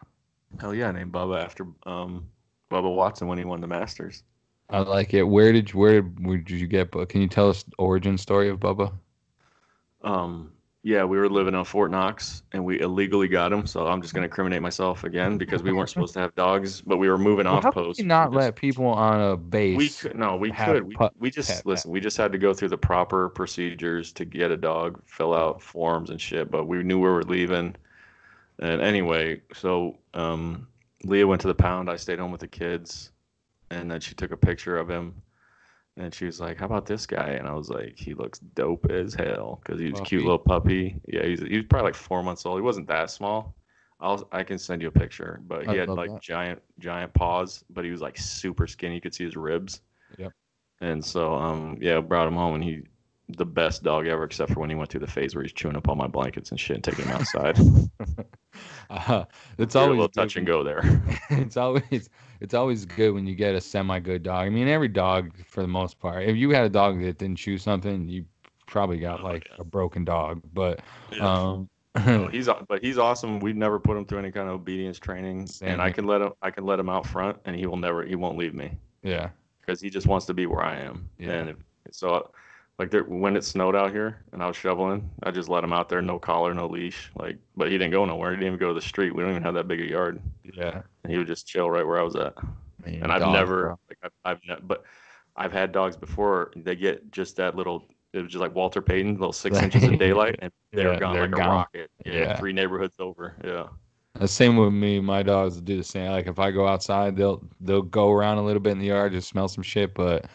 Hell yeah, I named Bubba after um Bubba Watson when he won the Masters. I like it. Where did you, where did, where did you get? Bo? Can you tell us origin story of Bubba? Um, yeah, we were living on Fort Knox, and we illegally got him. So I'm just gonna incriminate myself again because we weren't supposed to have dogs, but we were moving Well, off how could post. you not just- let people on a base? We could no, we could. We, put- we just pet listen. We just had to go through the proper procedures to get a dog, fill out forms and shit. But we knew we were leaving. And anyway, so um, Leah went to the pound. I stayed home with the kids, and then she took a picture of him. And she was like, "How about this guy?" And I was like, "He looks dope as hell because he was a cute little puppy. Yeah, he's he was probably like four months old. He wasn't that small. I'll I can send you a picture, but he I'd had like that. giant giant paws, but he was like super skinny. You could see his ribs. Yep. And so um yeah, brought him home and he the best dog ever, except for when he went through the phase where he's chewing up all my blankets and shit and taking them outside. Uh, it's You're a little touch and go there. it's always it's always good when you get a semi good dog. I mean, every dog for the most part. If you had a dog that didn't chew something, you probably got Oh, like yeah. a broken dog. But Yeah. um, No, he's but he's awesome. We've never put him through any kind of obedience training, Same and I can let him. I can let him out front, and he will never. He won't leave me yeah, because he just wants to be where I am. Yeah. And if, so, like there, when it snowed out here and I was shoveling, I just let him out there, no collar, no leash. Like, but he didn't go nowhere. He didn't even go to the street. We don't even have that big a yard, yeah. and he would just chill right where I was at. Man, And I've dogs, never, bro. like, I've, I've ne- but I've had dogs before. They get just that little. It was just like Walter Payton, little six inches of daylight, and they're Yeah, gone they're like gone. a rocket. Yeah, Yeah. three neighborhoods over. Yeah. The same with me. My dogs do the same. Like if I go outside, they'll they'll go around a little bit in the yard, just smell some shit, but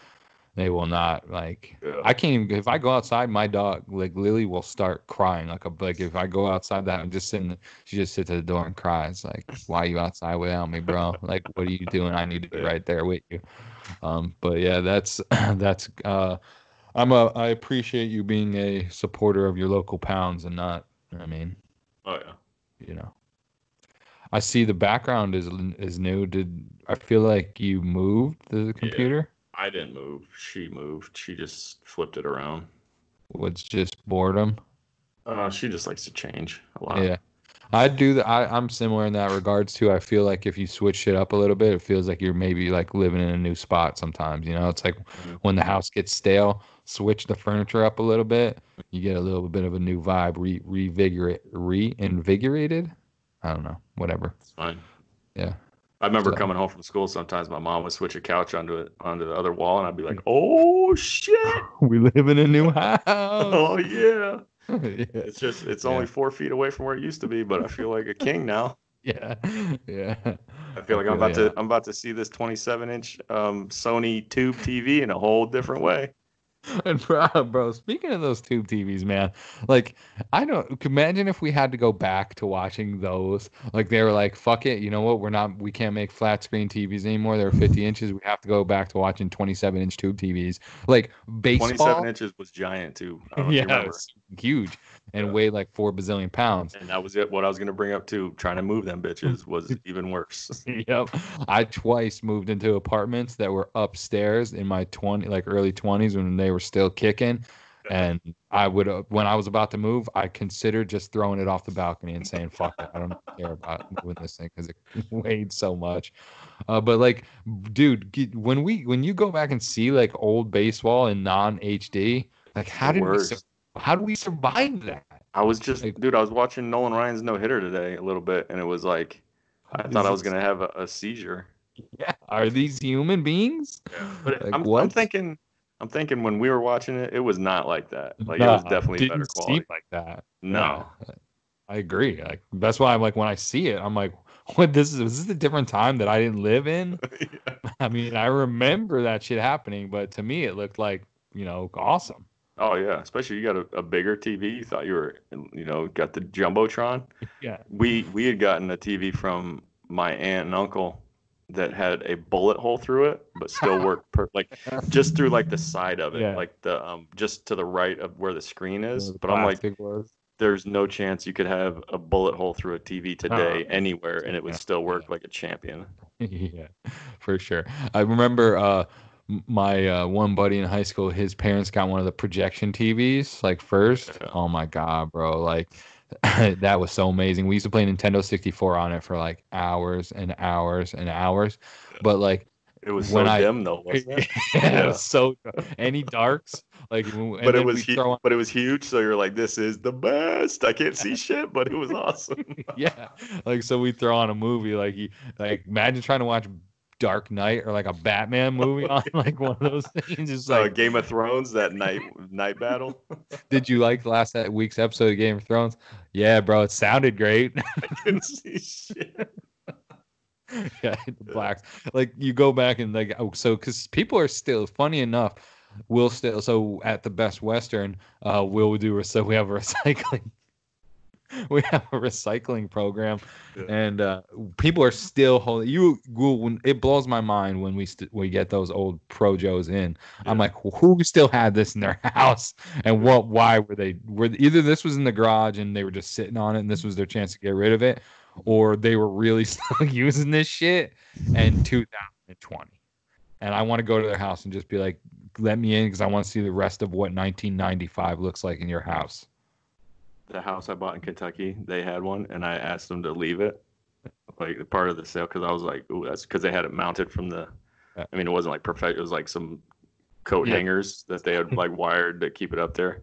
they will not like. Yeah. I can't even. If I go outside, my dog like Lily will start crying. Like a like if I go outside, that I'm just sitting. She just sits at the door and cries. Like, why are you outside without me, bro? Like, what are you doing? I need to be right there with you. Um, but yeah, that's that's. uh I'm a. I appreciate you being a supporter of your local pounds and not. I mean, Oh yeah. you know. I see the background is is new. Did I feel like you moved the computer? I didn't move. She moved. She just flipped it around. Was just boredom? Uh, she just likes to change a lot. Yeah. I do that. I, I'm similar in that regards too. I feel like if you switch it up a little bit, it feels like you're maybe like living in a new spot sometimes. You know, it's like Mhm. when the house gets stale, switch the furniture up a little bit, you get a little bit of a new vibe, re revigorate, reinvigorated. I don't know, whatever. It's fine. Yeah. I remember So- coming home from school. Sometimes my mom would switch a couch onto it onto the other wall, and I'd be like, "Oh shit! We live in a new house. Oh yeah!" yeah. It's just it's Yeah. only four feet away from where it used to be, but I feel like a king now. Yeah. Yeah. I feel like I'm about to I'm about to see this 27 inch um, Sony tube TV in a whole different way. And bro, bro, speaking of those tube TVs, man, like I don't imagine if we had to go back to watching those. Like they were like, fuck it, you know what? We're not we can't make flat screen TVs anymore. They're 50 inches. We have to go back to watching 27 inch tube TVs. Like baseball. 27 inches was giant too. I don't know if you Yeah, huge and weighed like four bazillion pounds. And that was it. What I was gonna bring up too. Trying to move them bitches was even worse. yep. I twice moved into apartments that were upstairs in my 20 like early 20s when they were still kicking and I would uh, when I was about to move, I considered just throwing it off the balcony and saying fuck it. I don't care about moving this thing cuz it weighed so much. Uh, but like dude, when we when you go back and see like old baseball in non HD, like how did we how do we survive that? I was just, Like- dude. I was watching Nolan Ryan's no hitter today a little bit, and it was like, I thought I was gonna have a, a seizure. Yeah, are these human beings? But Like, I'm, I'm thinking, I'm thinking when we were watching it, it was not like that. Like it was definitely better quality. like that. No, Yeah, I agree. Like that's why I'm like when I see it, I'm like, what this is This is this a different time that I didn't live in? I mean, I remember that shit happening, but to me it looked like, you know, awesome. Oh yeah, especially you got a, a bigger TV. You thought you were, you know, got the jumbotron. Yeah. We we had gotten a TV from my aunt and uncle that had a bullet hole through it, but still worked per like just through like the side of it, Yeah. like the um just to the right of where the screen is. The But I'm like, was. there's no chance you could have a bullet hole through a TV today anywhere and it would Yeah. still work like a champion. yeah, for sure. I remember uh m- my uh, one buddy in high school, his parents got one of the projection TVs like first. Oh my god, bro! Like that was so amazing. We used to play Nintendo 64 on it for like hours and hours and hours. But like It was When so I- dim though, wasn't it? yeah, it was so any darks like but it was hu- on- but it was huge, so you're like, this is the best. I can't see shit, but it was awesome. yeah like so we throw on a movie like you like imagine trying to watch Dark Knight or like a Batman movie on like one of those things. It's So like, Game of Thrones, that night night battle. did you like last uh, week's episode of Game of Thrones? Yeah, bro, it sounded great. I couldn't see shit. yeah, the blacks. Like you go back and like oh, so because people are still funny enough. We'll still so at the Best Western, uh, we'll do so we have a recycling we have a recycling program, Yeah. and uh, people are still holding. You, Google, it blows my mind when we st- we get those old Pro Joes in. I'm like, who still had this in their house, and what? Why were they? Were either this was in the garage and they were just sitting on it, and this was their chance to get rid of it, or they were really still using this shit in 2020. And I want to go to their house and just be like, let me in because I want to see the rest of what 1995 looks like in your house. The house I bought in Kentucky, they had one, and I asked them to leave it, like part of the sale, because I was like, "Ooh, that's because they had it mounted from the." I mean, it wasn't like perfect. It was like some coat Yeah. hangers that they had like wired to keep it up there.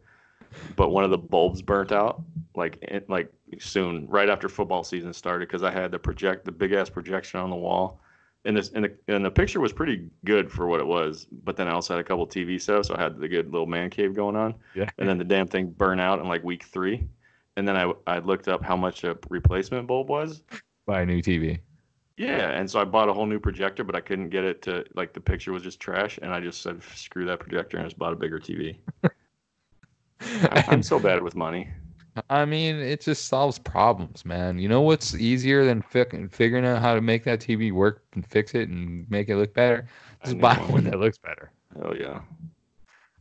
But one of the bulbs burnt out, like it, like soon, right after football season started, because I had the project, the big ass projection on the wall, and this and the and the picture was pretty good for what it was. But then I also had a couple TV setups, so I had the good little man cave going on Yeah. and then the damn thing burned out in like week three. And then I, I looked up how much a replacement bulb was. Buy a new TV. Yeah, and so I bought a whole new projector, but I couldn't get it to like the picture was just trash, and I just said screw that projector and just bought a bigger TV. I, I'm so bad with money. I mean, it just solves problems, man. You know what's easier than fi- figuring out how to make that TV work and fix it and make it look better? Just buy one that looks better. Oh yeah,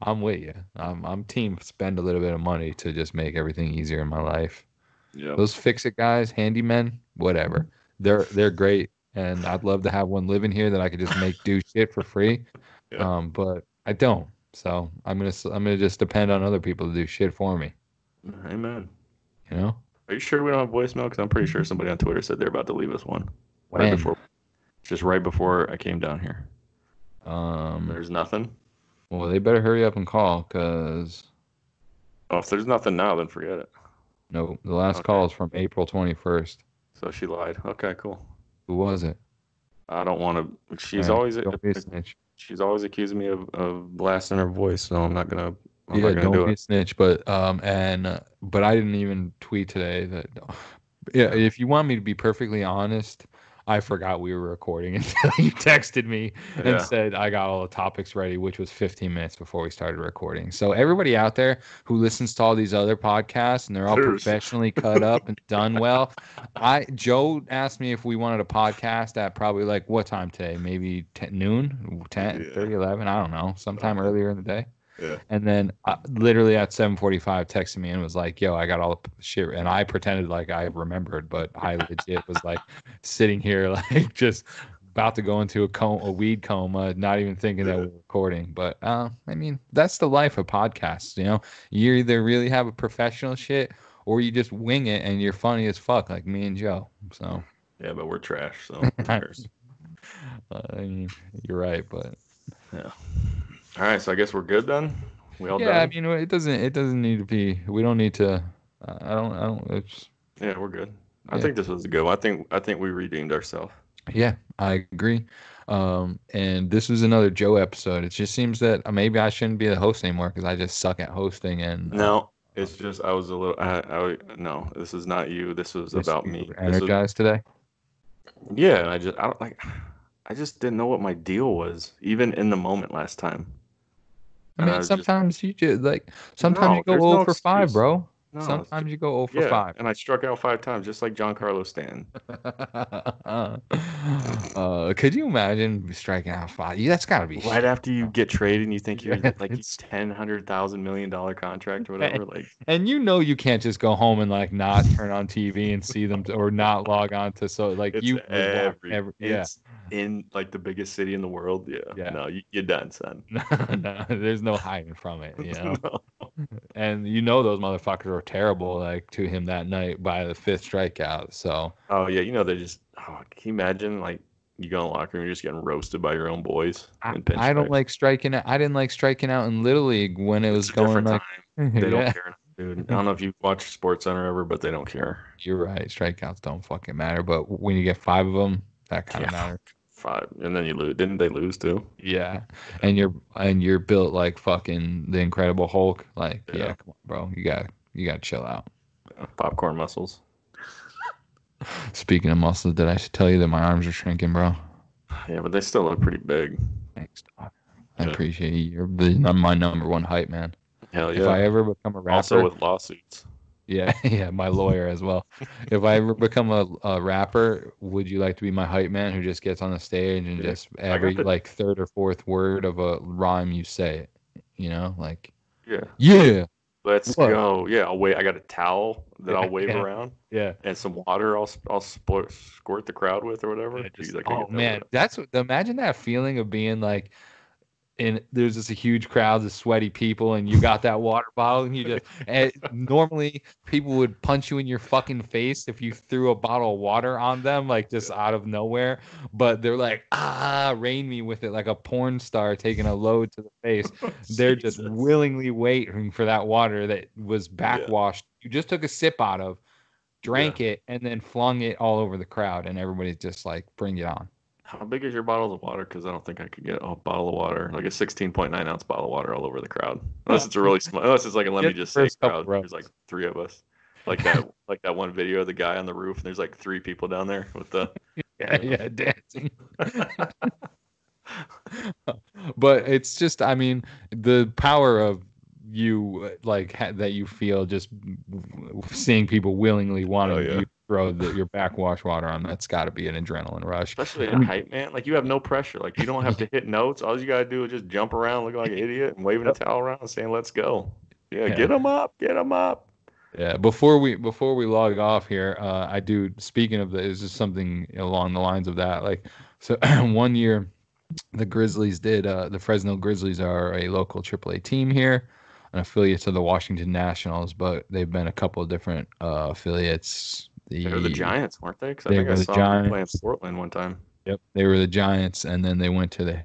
I'm with you. I'm I'm team spend a little bit of money to just make everything easier in my life. yeah. Those fix it guys, handymen, whatever. They're they're great, and I'd love to have one living here that I could just make do shit for free. Yeah. Um, but I don't. So I'm gonna I'm gonna just depend on other people to do shit for me. Amen. You know. Are you sure we don't have voicemail? Because I'm pretty sure somebody on Twitter said they're about to leave us one right before, just right before I came down here. Um. There's nothing. Well, they better hurry up and call, cause Oh, if there's nothing now, then forget it. no, the last Okay. call is from April 21st. So she lied. Okay, cool. Who was it? I don't want to. She's Alright, always don't be a snitch. she's always accusing me of, of blasting her voice, so I'm not gonna. I'm yeah, don't do be a snitch. But um, and uh, but I didn't even tweet today that. Yeah, if you want me to be perfectly honest, I forgot we were recording until you texted me and Yeah. said I got all the topics ready, which was 15 minutes before we started recording. So everybody out there who listens to all these other podcasts and they're all Cheers. professionally cut up and done well, I Joe asked me if we wanted a podcast at probably like what time today? Maybe 10, noon, 10, Yeah. 30, 11, I don't know, sometime earlier in the day. Yeah. And then uh, literally at 7:45 texted me and was like, "Yo, I got all the shit." And I pretended like I remembered, but I legit was like sitting here like just about to go into a com- a weed coma, not even thinking that we're recording. But uh, I mean, that's the life of podcasts. You know, you either really have a professional shit or you just wing it and you're funny as fuck, like me and Joe. So Yeah, but we're trash. So I mean, you're right, but all right, so I guess we're good then. We all yeah, I mean, it doesn't it doesn't need to be. We don't need to. I don't. I don't. It's yeah, we're good. I Yeah. think this was a good one. I think I think we redeemed ourselves. Yeah, I agree. Um, and this was another Joe episode. It just seems that uh, maybe I shouldn't be the host anymore because I just suck at hosting. And uh, No, it's just I was a little. I, I no, this is not you. This was just about me. This was- Energized today. yeah, I just I don't like. I just didn't know what my deal was, even in the moment last time. I mean, I was just- sometimes you just like sometimes No, you go 0 no for five, bro. No, sometimes you go 0 for yeah, five. and I struck out five times, just like Giancarlo Stanton. uh, could you imagine striking out five? Yeah, that's gotta be Right after you get traded, and you think you're like it's- ten hundred thousand million dollar contract or whatever. Like And you know you can't just go home and like not turn on TV and see them or not log on to so like it's you every, every yeah. it's in like the biggest city in the world. Yeah, Yeah. no, you, you're done, son. no, there's no hiding from it, you know. No. and you know those motherfuckers were terrible, like to him that night by the fifth strikeout. So Oh yeah, you know they just. Oh, can you imagine like you go in the locker room, you're just getting roasted by your own boys. I, I don't like striking out. I didn't like striking out in little league when it was It's a going like. time. They yeah, don't care, dude. I don't know if you watch SportsCenter ever, but they don't care. you're right. Strikeouts don't fucking matter, but when you get five of them, that kind of Yeah. matters. Five, and then you lose. Didn't they lose too? Yeah, and you're and you're built like fucking the Incredible Hulk. Like, yeah, Yeah. come on, bro, you got you got to chill out. Popcorn muscles. Speaking of muscles, did I tell you that my arms are shrinking, bro? Yeah, but they still look pretty big. Thanks, dog. I Yeah. appreciate you. You're the, my number one hype man. Hell yeah. If I ever become a rapper, Also with lawsuits. Yeah, yeah, my lawyer as well. if I ever become a, a rapper, would you like to be my hype man who just gets on the stage and Yeah, just every the- like third or fourth word of a rhyme you say it? You know, like Yeah. yeah, Let's What? go. Yeah, I'll wait. I got a towel that I'll wave Yeah. around yeah. and some water. I'll I'll squirt, squirt the crowd with or whatever. Yeah, just- Jeez, oh get that man, that's imagine that feeling of being like in there's just a huge crowd of sweaty people and you got that water bottle and you just and normally people would punch you in your fucking face if you threw a bottle of water on them like just out of nowhere but they're like ah rain me with it like a porn star taking a load to the face. Out. they're just willingly waiting for that water that was backwashed. You just took a sip out of drank it and then flung it all over the crowd and everybody's just like bring it on How big is your bottles of water? Because I don't think I could get a bottle of water, like a 16.9 ounce bottle of water, all over the crowd. Unless it's a really small. Unless it's like a let me just say crowd. There's like three of us. Like that, like that one video of the guy on the roof, and there's like three people down there with the. yeah, yeah, dancing. but it's just, I mean, the power of you, like ha- that you feel just w- seeing people willingly wanting Oh, yeah. you to throw the, your backwash water on. That's got to be an adrenaline rush. Especially in hype man, like you have no pressure. Like you don't have to hit notes. All you gotta do is just jump around, looking like an idiot, and waving a towel around, and saying "Let's go." Yeah, Yeah. get them up, get them up. Yeah. Before we before we log off here, uh, I do. Speaking of that, is just something along the lines of that. Like, so one year, the Grizzlies did. Uh, the Fresno Grizzlies are a local AAA team here, an affiliate of the Washington Nationals, but they've been a couple of different uh, affiliates. The, They were the Giants, weren't they? Because I think I saw them play in Giants. Portland one time. Yep, they were the Giants, and then they went to the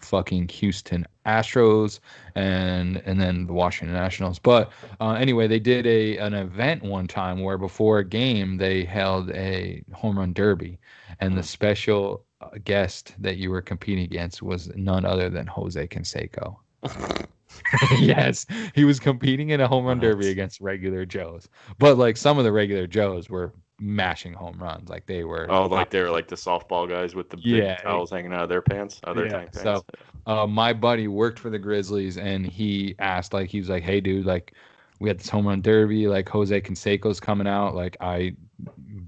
fucking Houston Astros, and and then the Washington Nationals. But uh, anyway, they did a an event one time where before a game they held a home run derby, and the special uh, guest that you were competing against was none other than Jose Canseco. yes, he was competing in a home run derby against regular Joes, but like some of the regular Joes were mashing home runs, like they were. Oh, like they were like the softball guys with the big Yeah. towels hanging out of their pants, other their Yeah, tank pants. so- uh, my buddy worked for the Grizzlies, and he asked, like, he was like, "Hey, dude, like, we had this home run derby. Like, Jose Canseco's coming out. Like, I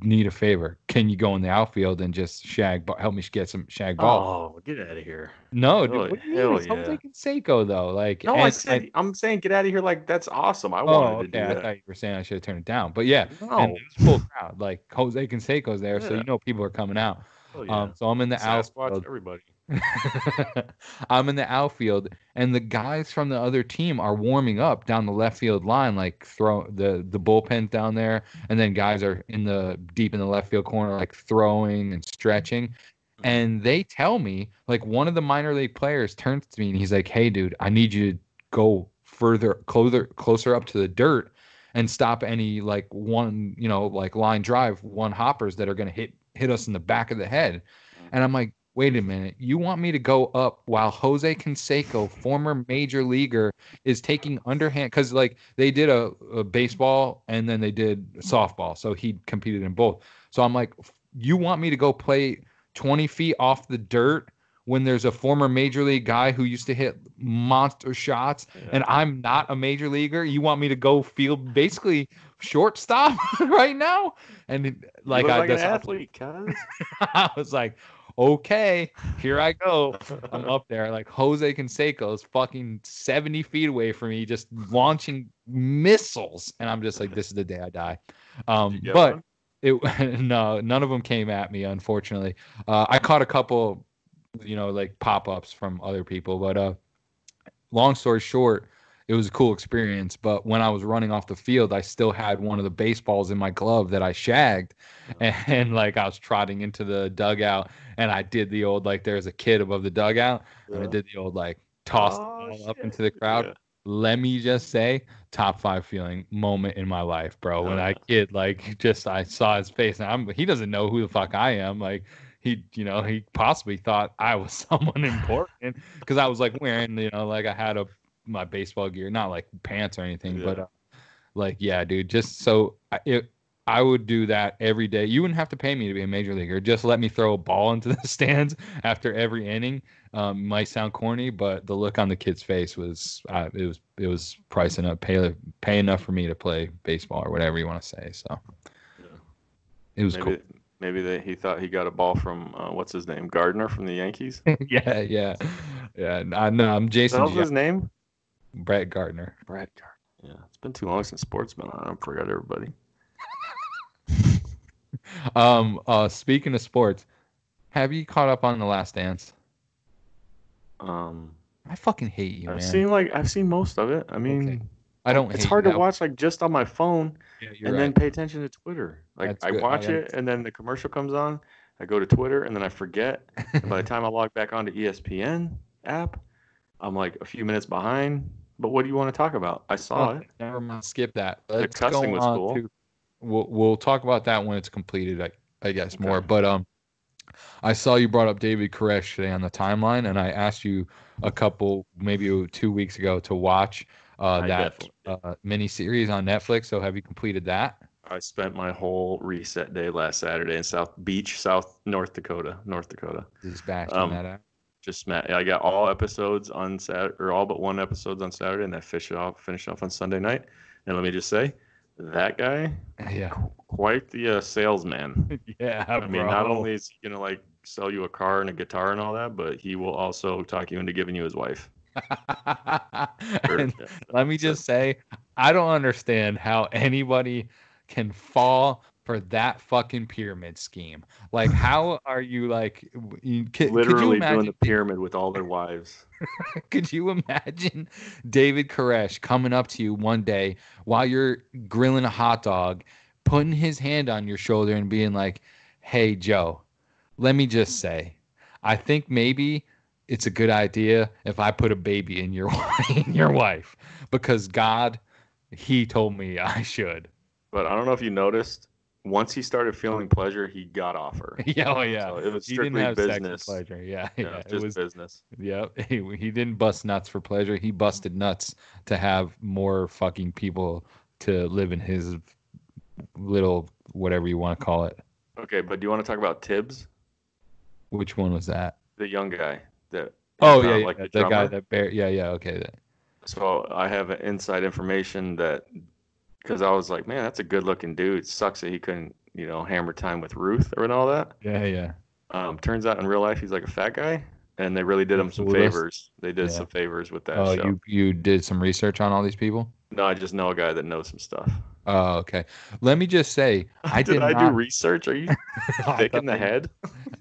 need a favor. Can you go in the outfield and just shag, help me get some shag ball?" Oh, get out of here! no, dude, what do you mean? Yeah. Canseco, though. Like, No, I and- said and- I'm saying get out of here. Like that's awesome. I oh, wanted okay. to do I that. thought you were saying I should have turned it down, but yeah, no, full crowd. Like Jose Canseco's there, so you know people are coming out. hell yeah. Um, so I'm in the Sasquatch, outfield. everybody. I'm in the outfield, and the guys from the other team are warming up down the left field line, like throw the the bullpen down there, and then guys are in the deep in the left field corner, like throwing and stretching. Mm-hmm. And they tell me, like one of the minor league players turns to me and he's like, "Hey, dude, I need you to go further, closer, closer up to the dirt, and stop any like one, you know, like line drive, one hoppers that are gonna hit hit us in the back of the head." Mm-hmm. And I'm like, wait a minute, you want me to go up while Jose Canseco, former major leaguer, is taking underhand because like they did a, a baseball and then they did softball, so he competed in both. So I'm like, you want me to go play 20 feet off the dirt when there's a former major league guy who used to hit monster shots Yeah. and I'm not a major leaguer? You want me to go field basically shortstop right now? And like I like an athlete. I was like, okay, here I go. I'm up there. Like Jose Canseco's fucking 70 feet away from me, just launching missiles. And I'm just like, this is the day I die. Um, but one? it no, none of them came at me, unfortunately. Uh, I caught a couple, you know, like pop ups from other people. But uh, long story short, it was a cool experience. But when I was running off the field, I still had one of the baseballs in my glove that I shagged. And, like I was trotting into the dugout and I did the old, like, there's a kid above the dugout. And I did the old, like, toss Oh, up into the crowd Yeah. let me just say top five feeling moment in my life bro when i yeah. kid like just i saw his face and i'm he doesn't know who the fuck i am like he you know he possibly thought i was someone important because i was like wearing you know like i had a my baseball gear not like pants or anything but uh, like yeah dude just so I- it I would do that every day. You wouldn't have to pay me to be a major leaguer. Just let me throw a ball into the stands after every inning. Um, might sound corny, but the look on the kid's face was uh, it was it was price enough, pay pay enough for me to play baseball or whatever you want to say. So Yeah. it was maybe maybe they, he thought he got a ball from uh, what's his name, Gardner from the Yankees. yeah, yeah, yeah. I know. I'm Jason was G- his name? Brett Gardner. Brad Gardner. Yeah, it's been too long since sports been on. I forgot everybody. Um, uh, speaking of sports, have you caught up on the Last Dance? Um, I fucking hate you, I've man. seen like I've seen most of it. I mean, Okay. I don't. it's hard to watch like just on my phone Yeah, and right. then pay attention to Twitter. Like That's I good. watch I it and then the commercial comes on. I go to Twitter and then I forget. and by the time I log back onto ESPN app, I'm like a few minutes behind. But what do you want to talk about? I saw Oh, it. Never mind. Skip that. The Let's cussing was cool. to- we'll we'll talk about that when it's completed. I I guess more. But um, I saw you brought up David Koresh today on the timeline, and I asked you a couple maybe two weeks ago to watch uh, that uh, mini series on Netflix. So have you completed that? I spent my whole reset day last Saturday in South Beach, South North Dakota, North Dakota. Just bashing Um, that out. Just met. I got all episodes on Saturday, or all but one episodes on Saturday, and finished it off, finished off on Sunday night. And let me just say, that guy, Yeah. quite the uh, salesman. Yeah, I mean, not only is he gonna like sell you a car and a guitar and all that, but he will also talk you into giving you his wife. Yeah, let me just say, I don't understand how anybody can fall for that fucking pyramid scheme. Like, how are you like? w- You, could, could you literally doing the pyramid with all their wives. Could you imagine David Koresh coming up to you one day while you're grilling a hot dog, putting his hand on your shoulder and being like, "Hey, Joe, let me just say, I think maybe." It's a good idea if I put a baby in your in your wife because God, He told me I should. But I don't know if you noticed, once he started feeling pleasure, he got off her. Yeah, oh yeah. So it was strictly business. pleasure. Yeah, Yeah, yeah. It just was business. Yep. He, he didn't bust nuts for pleasure. He busted nuts to have more fucking people to live in his little whatever you want to call it. Okay, but do you want to talk about Tibbs, Which one was that? the young guy that? Oh yeah, yeah like the, the guy that bear. Yeah, yeah. Okay. So I have inside information that because I was like, man, that's a good looking dude. Sucks that he couldn't, you know, hammer time with Ruth and all that. yeah, yeah. Um, turns out in real life he's like a fat guy, and they really did him some favors. They did Yeah. some favors with that Oh, show. you you did some research on all these people. No, I just know a guy that knows some stuff. Oh, okay. Let me just say, I did did, I not, do research? Are you thick in the head?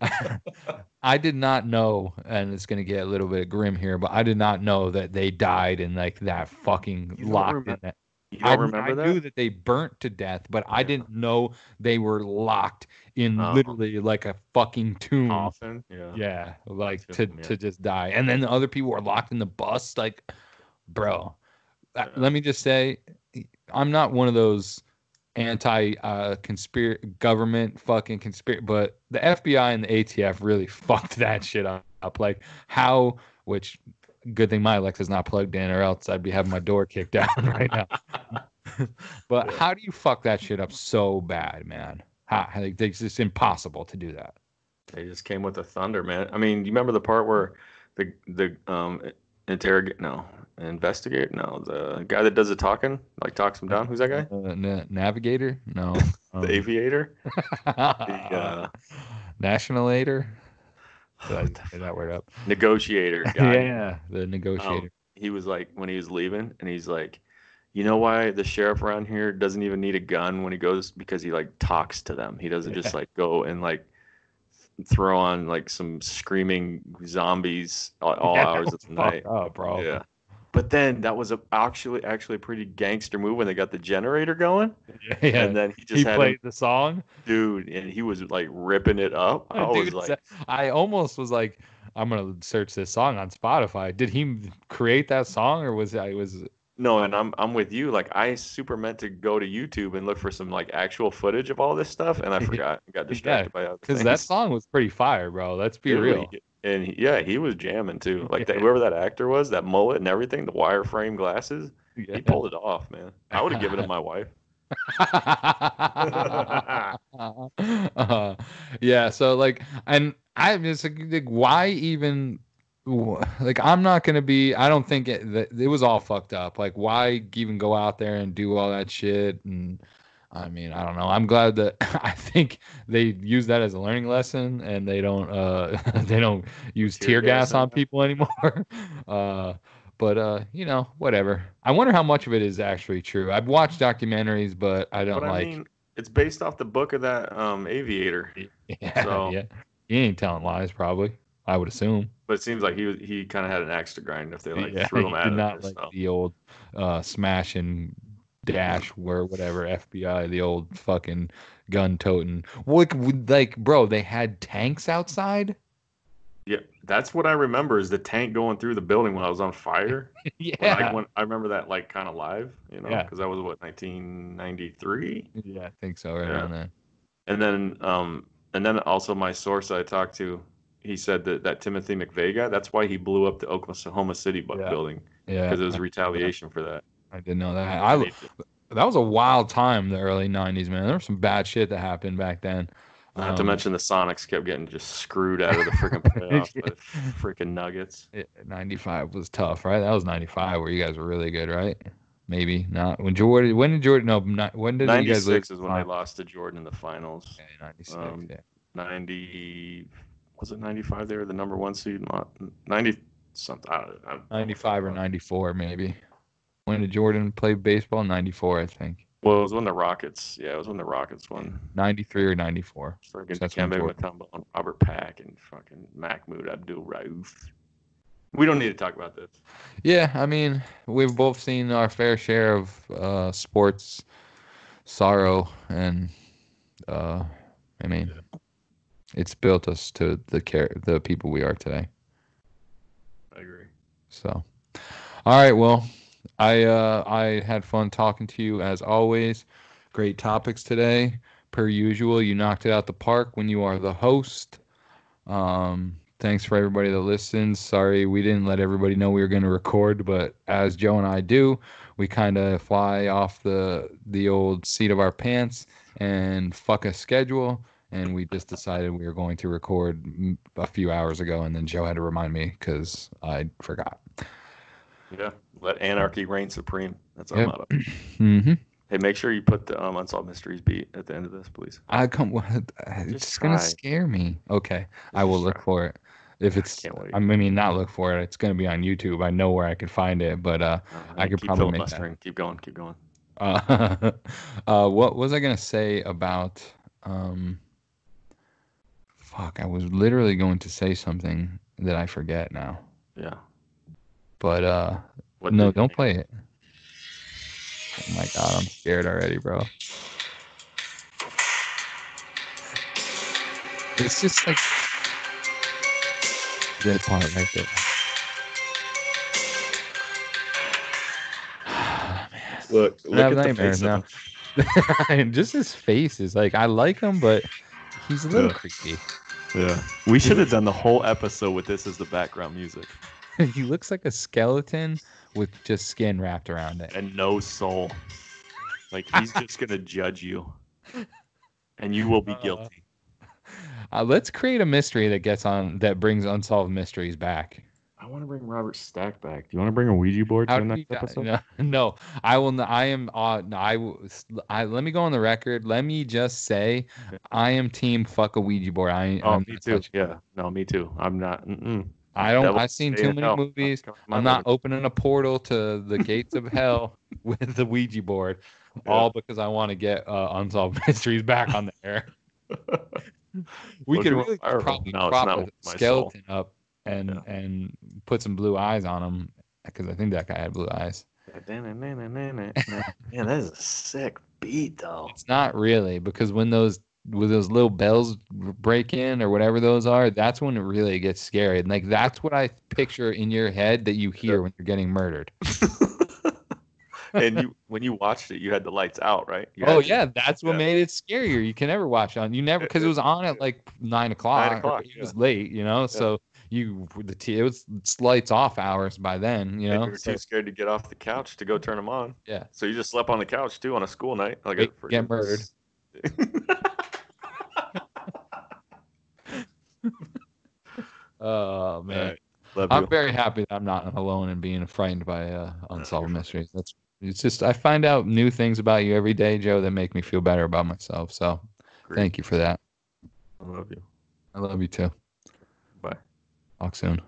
I did not know, and it's gonna get a little bit grim here, but I did not know that they died in like that fucking You don't locked in remem- that. I, I that? knew that they burnt to death, but I didn't know they were locked in Oh. literally like a fucking tomb. Often, yeah. Yeah, like to, yeah. to just die. And then the other people were locked in the bus. Like, bro, uh, Yeah. let me just say, I'm not one of those anti uh conspiracy government fucking conspiracy, but the FBI and the ATF really fucked that shit up. Like, how, which good thing my Alexa's not plugged in, or else I'd be having my door kicked down right now. but Yeah. how do you fuck that shit up so bad, man? How, like, it's just impossible to do that. They just came with the thunder, man. I mean, you remember the part where the the um interrogate no investigate no the guy that does the talking like talks him down. Who's that guy? Uh, na- navigator? No. Um, The aviator. The uh, Nationalator? Did I say that word up? negotiator guy. yeah, the negotiator. Um, he was like when he was leaving, and he's like, you know why the sheriff around here doesn't even need a gun when he goes because he like talks to them. He doesn't just like go and like throw on like some screaming zombies all, all Yeah, hours of the night. Oh, bro. Yeah. But then that was a, actually actually a pretty gangster move when they got the generator going, Yeah, yeah. and then he just he had played him, the song. dude, and he was like ripping it up. I was like, I almost was like, I'm gonna search this song on Spotify. Did he create that song, or was I was? no, and I'm I'm with you. Like I super meant to go to YouTube and look for some like actual footage of all this stuff, and I forgot. Got distracted by other Because that song was pretty fire, bro. Let's be Dude, real. he- And he- yeah, he was jamming too. Like that, whoever that actor was, that mullet and everything, the wireframe glasses, Yeah. he pulled it off, man. I would have given him my wife. uh, yeah. So like, and I'm just like, like, why even? Like, I'm not gonna be. I don't think it. That, it was all fucked up. Like, why even go out there and do all that shit? And I mean, I don't know. I'm glad that I think they use that as a learning lesson, and they don't. uh They don't use tear, Tear gas gas on people anymore. uh but uh, you know, whatever. I wonder how much of it is actually true. I've watched documentaries, but I don't But I like. mean, it's based off the book of that um, aviator. yeah, so- yeah. He ain't telling lies, probably. I would assume. But it seems like he was, he kind of had an axe to grind if they like yeah, threw him at did him. not like so. the old uh, smash and dash where whatever FBI, the old fucking gun toting. Like, like, bro, they had tanks outside. Yeah, that's what I remember is the tank going through the building when I was on fire. When I, yeah, when, I remember that like kind of live, you know, Yeah. because that was what 1993, yeah, I think so. Right Yeah. around then. and then um and then also my source I talked to, he said that that Timothy McVeigh guy, that's why he blew up the Oklahoma City Yeah. building Yeah, because it was retaliation for that. I didn't know that. I that was a wild time, the early '90s, man. There was some bad shit that happened back then. Not to Um, mention the Sonics kept getting just screwed out of the freaking playoffs by freaking Nuggets. it- 95 was tough, right? That was 95 where you guys were really good, right? Maybe not. When Jordan, when did Jordan, no, not, when did you guys lose? 96 is when they lost to Jordan in the finals. Okay, 96, um, yeah. 90 was it 95 they were the number one seed Mo- 90 something I don't, I don't- 95 or 94, maybe. When did Jordan play baseball? 94, I think. well it was when the rockets yeah it was when the rockets won 93 or 94. freaking Dikembe Mutombo and Robert Pack and fucking Mahmoud Abdul Rauf we don't need to talk about this Yeah, I mean, we've both seen our fair share of uh, sports sorrow, and uh, I mean, it's built us to the care the people we are today. I agree So, all right, well, I uh, I had fun talking to you as always. Great topics today, per usual. You knocked it out the park when you are the host. Um, thanks for everybody that listens. Sorry we didn't let everybody know we were going to record, but as Joe and I do, we kind of fly off the the old seat of our pants and fuck a schedule. And we just decided we were going to record a few hours ago, and then Joe had to remind me because I forgot. Yeah let anarchy reign supreme that's our Yep. motto Mm-hmm. hey make sure you put the um, unsolved mysteries beat at the end of this please I come. It's Just gonna try. scare me. Okay, I will Just look try. for it. If it's, can't. I mean, not look for it. It's gonna be on YouTube. I know where I can find it. But uh, Uh, I could probably make that. keep going keep going uh, uh, what was I gonna say about? Um, fuck, I was literally going to say something that I forget now. yeah But uh, what no, don't play it. Oh my god, I'm scared already, bro. It's just like that part right there. look I look have at the nightmares face now. and just his face is like I like him, but he's a little Yeah. creepy. Yeah. We should have done the whole episode with this as the background music he looks like a skeleton with just skin wrapped around it. and no soul. Like he's just gonna judge you, and you will be Uh, guilty. Uh, let's create a mystery that gets on that brings unsolved mysteries back. I want to bring Robert Stack back. Do you want to bring a Ouija board How to the next we- episode? No, no, I will. Not, I am. Uh, no, I, will- I. Let me go on the record. Let me just say, I am team fuck a Ouija board. I. Oh, I'm me too. touching- Yeah. No, me too. I'm not. Mm-mm. I don't. I've seen too many hell. movies. I'm not opening a portal to the gates of hell with the Ouija board, all because I want to get uh, unsolved mysteries back on the air. We could really probably No, prop a my soul. skeleton up and Yeah. and put some blue eyes on him because I think that guy had blue eyes. Man, that is a sick beat, though. It's not really because when those when those little bells break in or whatever those are, that's when it really gets scary. And like that's what I picture in your head that you hear when you're getting murdered. and you, when you watched it, you had the lights out, right? You oh to- yeah, that's what yeah. made it scarier. You can never watch on. You never because it was on at like nine o'clock. or o'clock, It yeah. was late, you know. So you the t- it was it's lights off hours by then. You And know, you were So, too scared to get off the couch to go turn them on. yeah. So you just slept on the couch too on a school night, like Get- a, get murdered. Oh man. Love I'm very happy that I'm not alone in being frightened by uh, unsolved mysteries. That's it's just I find out new things about you every day, Joe, that make me feel better about myself. So Great. thank you for that. I love you. I love you too. Bye. Talk soon.